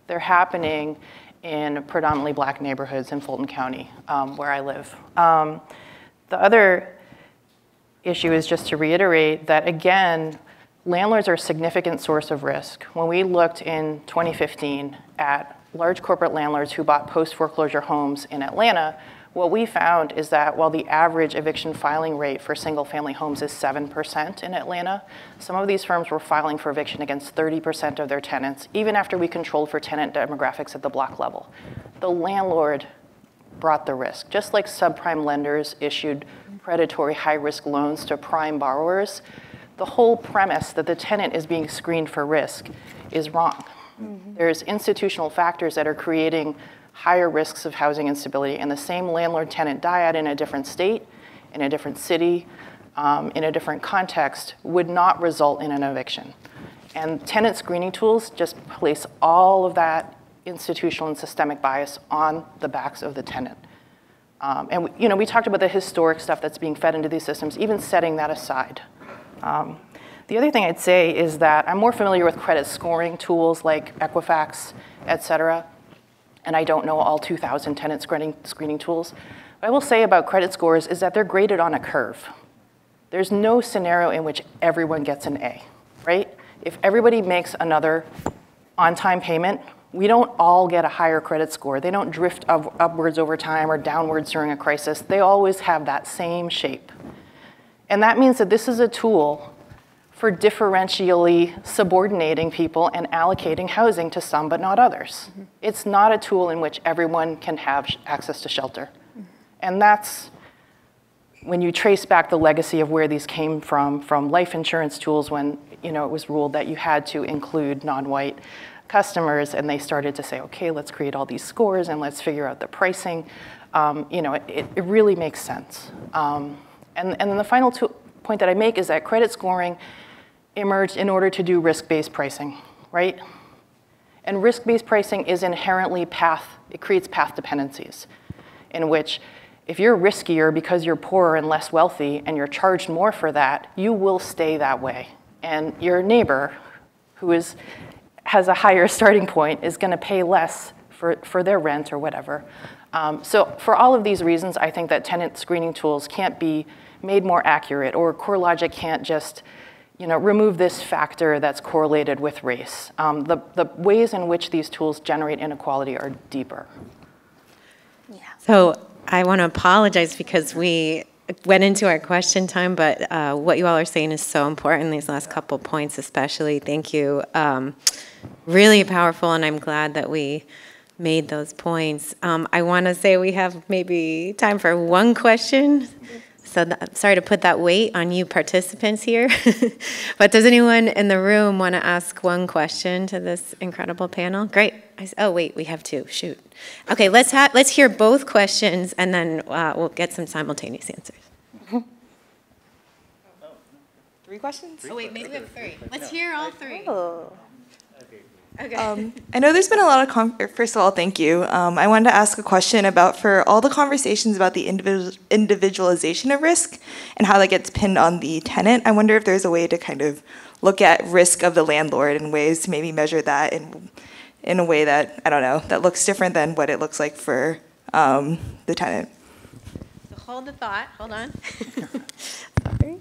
S5: they're happening in predominantly black neighborhoods in Fulton County, um, where I live. Um, the other issue is just to reiterate that, again, landlords are a significant source of risk. When we looked in 2015 at large corporate landlords who bought post foreclosure homes in Atlanta, what we found is that while the average eviction filing rate for single family homes is 7% in Atlanta, some of these firms were filing for eviction against 30% of their tenants, even after we controlled for tenant demographics at the block level. The landlord brought the risk. Just like subprime lenders issued predatory high risk loans to prime borrowers, the whole premise that the tenant is being screened for risk is wrong. Mm-hmm. There's institutional factors that are creating higher risks of housing instability, and the same landlord tenant dyad in a different state, in a different city, um, in a different context would not result in an eviction. And tenant screening tools just place all of that institutional and systemic bias on the backs of the tenant. Um, and you know, we talked about the historic stuff that's being fed into these systems, even setting that aside. Um, the other thing I'd say is that I'm more familiar with credit scoring tools like Equifax, et cetera and I don't know all 2,000 tenant screening, screening tools. What I will say about credit scores is that they're graded on a curve. There's no scenario in which everyone gets an A, right? If everybody makes another on-time payment, we don't all get a higher credit score. They don't drift up, upwards over time or downwards during a crisis. They always have that same shape. And that means that this is a tool for differentially subordinating people and allocating housing to some but not others. Mm-hmm. It's not a tool in which everyone can have access to shelter. Mm-hmm. And that's when you trace back the legacy of where these came from, from life insurance tools when you know, it was ruled that you had to include non-white customers and they started to say, okay, let's create all these scores and let's figure out the pricing. Um, you know, it, it really makes sense. Um, and, and then the final point that I make is that credit scoring emerged in order to do risk-based pricing, right? And risk-based pricing is inherently path, it creates path dependencies in which if you're riskier because you're poorer and less wealthy and you're charged more for that, you will stay that way. And your neighbor who is, has a higher (laughs) starting point is gonna pay less for, for their rent or whatever. Um, so for all of these reasons, I think that tenant screening tools can't be made more accurate or CoreLogic can't just you know, remove this factor that's correlated with race. Um, the, the ways in which these tools generate inequality are deeper.
S1: Yeah. So I want to apologize because we went into our question time, but uh, what you all are saying is so important, these last couple points especially. Thank you. Um, really powerful, and I'm glad that we made those points. Um, I want to say we have maybe time for one question. So that, sorry to put that weight on you participants here. (laughs) but does anyone in the room want to ask one question to this incredible panel? Great. I, oh wait, we have two. Shoot. Okay, let's ha- let's hear both questions and then uh, we'll get some simultaneous answers. (laughs)
S7: Three questions?
S1: Oh wait, maybe we have three. Let's hear all three. Oh.
S7: Okay. Um, I know there's been a lot of, con- first of all, thank you. Um, I wanted to ask a question about for all the conversations about the individual individualization of risk and how that gets pinned on the tenant. I wonder if there's a way to kind of look at risk of the landlord and ways to maybe measure that in, in a way that, I don't know, that looks different than what it looks like for um, the tenant.
S1: So hold the thought, hold on. (laughs) (laughs) Sorry.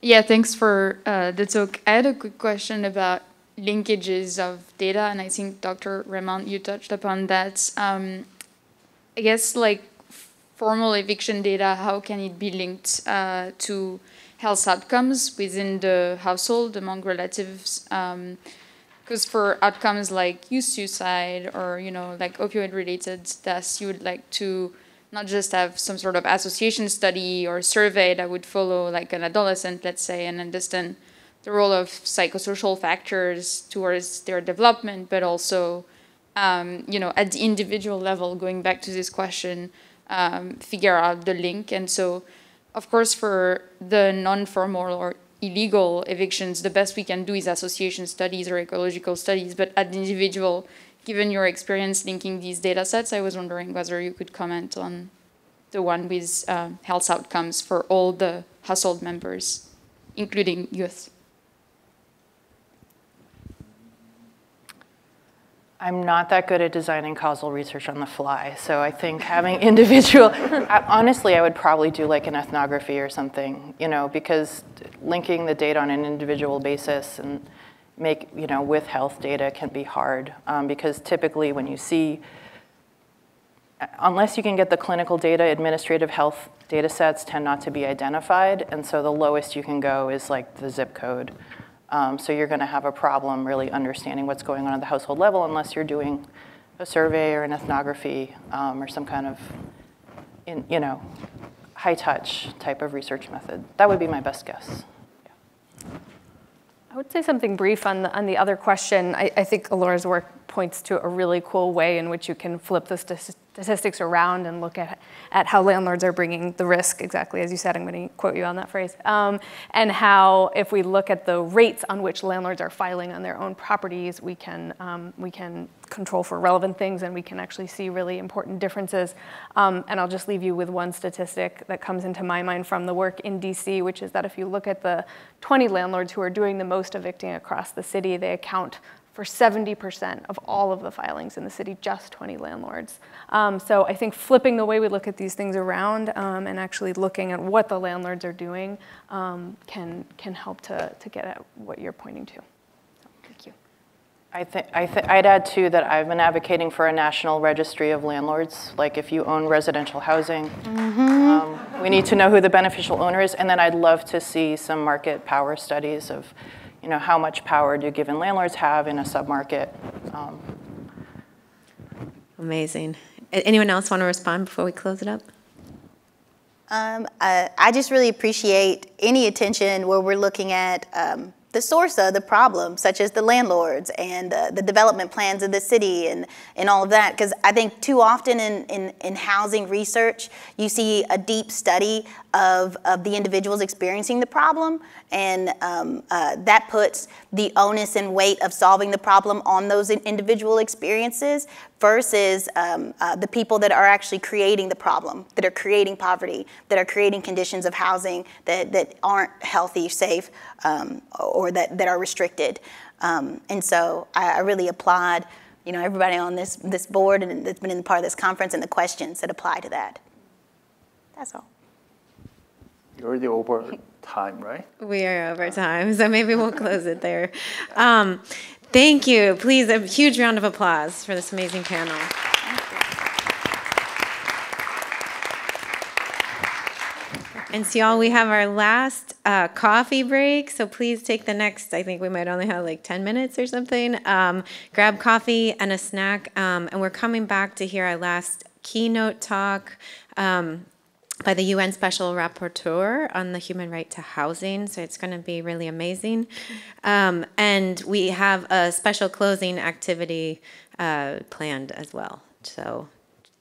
S8: Yeah, thanks for uh, the talk. I had a quick question about linkages of data, and I think Dr. Raymond, you touched upon that. Um, I guess like formal eviction data, how can it be linked uh, to health outcomes within the household among relatives? Because um, for outcomes like youth suicide or you know like opioid related deaths, you would like to not just have some sort of association study or survey that would follow like an adolescent, let's say, and understand the role of psychosocial factors towards their development, but also, um, you know, at the individual level, going back to this question, um, figure out the link. And so, of course, for the non-formal or illegal evictions, the best we can do is association studies or ecological studies. But at the individual, given your experience linking these data sets, I was wondering whether you could comment on the one with uh, health outcomes for all the household members, including youth.
S5: I'm not that good at designing causal research on the fly, so I think having (laughs) individual, I, honestly, I would probably do like an ethnography or something, you know, because linking the data on an individual basis and make, you know, with health data can be hard um, because typically when you see, unless you can get the clinical data, administrative health data sets tend not to be identified, and so the lowest you can go is like the zip code. Um, so you're going to have a problem really understanding what's going on at the household level unless you're doing a survey or an ethnography um, or some kind of, in, you know, high touch type of research method. That would be my best guess.
S4: I would say something brief on the, on the other question. I, I think Elora's work points to a really cool way in which you can flip the statistics around and look at, at how landlords are bringing the risk, exactly as you said, I'm going to quote you on that phrase, um, and how if we look at the rates on which landlords are filing on their own properties, we can, um, we can control for relevant things and we can actually see really important differences. Um, and I'll just leave you with one statistic that comes into my mind from the work in DC, which is that if you look at the 20 landlords who are doing the most evicting across the city, they account for 70% of all of the filings in the city, just 20 landlords. Um, so I think flipping the way we look at these things around um, and actually looking at what the landlords are doing um, can, can help to, to get at what you're pointing to. So, thank you.
S5: I think I th I'd add too that I've been advocating for a national registry of landlords. Like if you own residential housing, mm -hmm. we need to know who the beneficial owner is, and then I'd love to see some market power studies of you know, how much power do given landlords have in a submarket? Um,
S1: Amazing. Anyone else want to respond before we close it up?
S3: Um, I, I, just really appreciate any attention where we're looking at um, the source of the problem, such as the landlords and uh, the development plans of the city and, and all of that. Because I think too often in, in, in, housing research, you see a deep study of, of the individuals experiencing the problem, and um, uh, that puts the onus and weight of solving the problem on those individual experiences versus um, uh, the people that are actually creating the problem, that are creating poverty, that are creating conditions of housing that, that aren't healthy, safe, um, or that, that are restricted. Um, and so I, I, really applaud you know, everybody on this, this board and that's been in part of this conference and the questions that apply to that. That's all.
S2: You're already over time, right?
S1: We are over time, so maybe we'll close it there. Um, thank you. Please, a huge round of applause for this amazing panel. And so, y'all, we have our last uh, coffee break. So please take the next, I think we might only have like 10 minutes or something. Um, grab coffee and a snack. Um, and we're coming back to hear our last keynote talk. Um, by the UN Special Rapporteur on the human right to housing. So it's going to be really amazing. Um, and we have a special closing activity uh, planned as well. So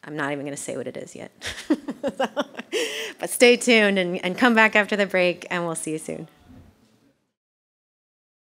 S1: I'm not even going to say what it is yet. (laughs) but stay tuned and, and come back after the break, and we'll see you soon.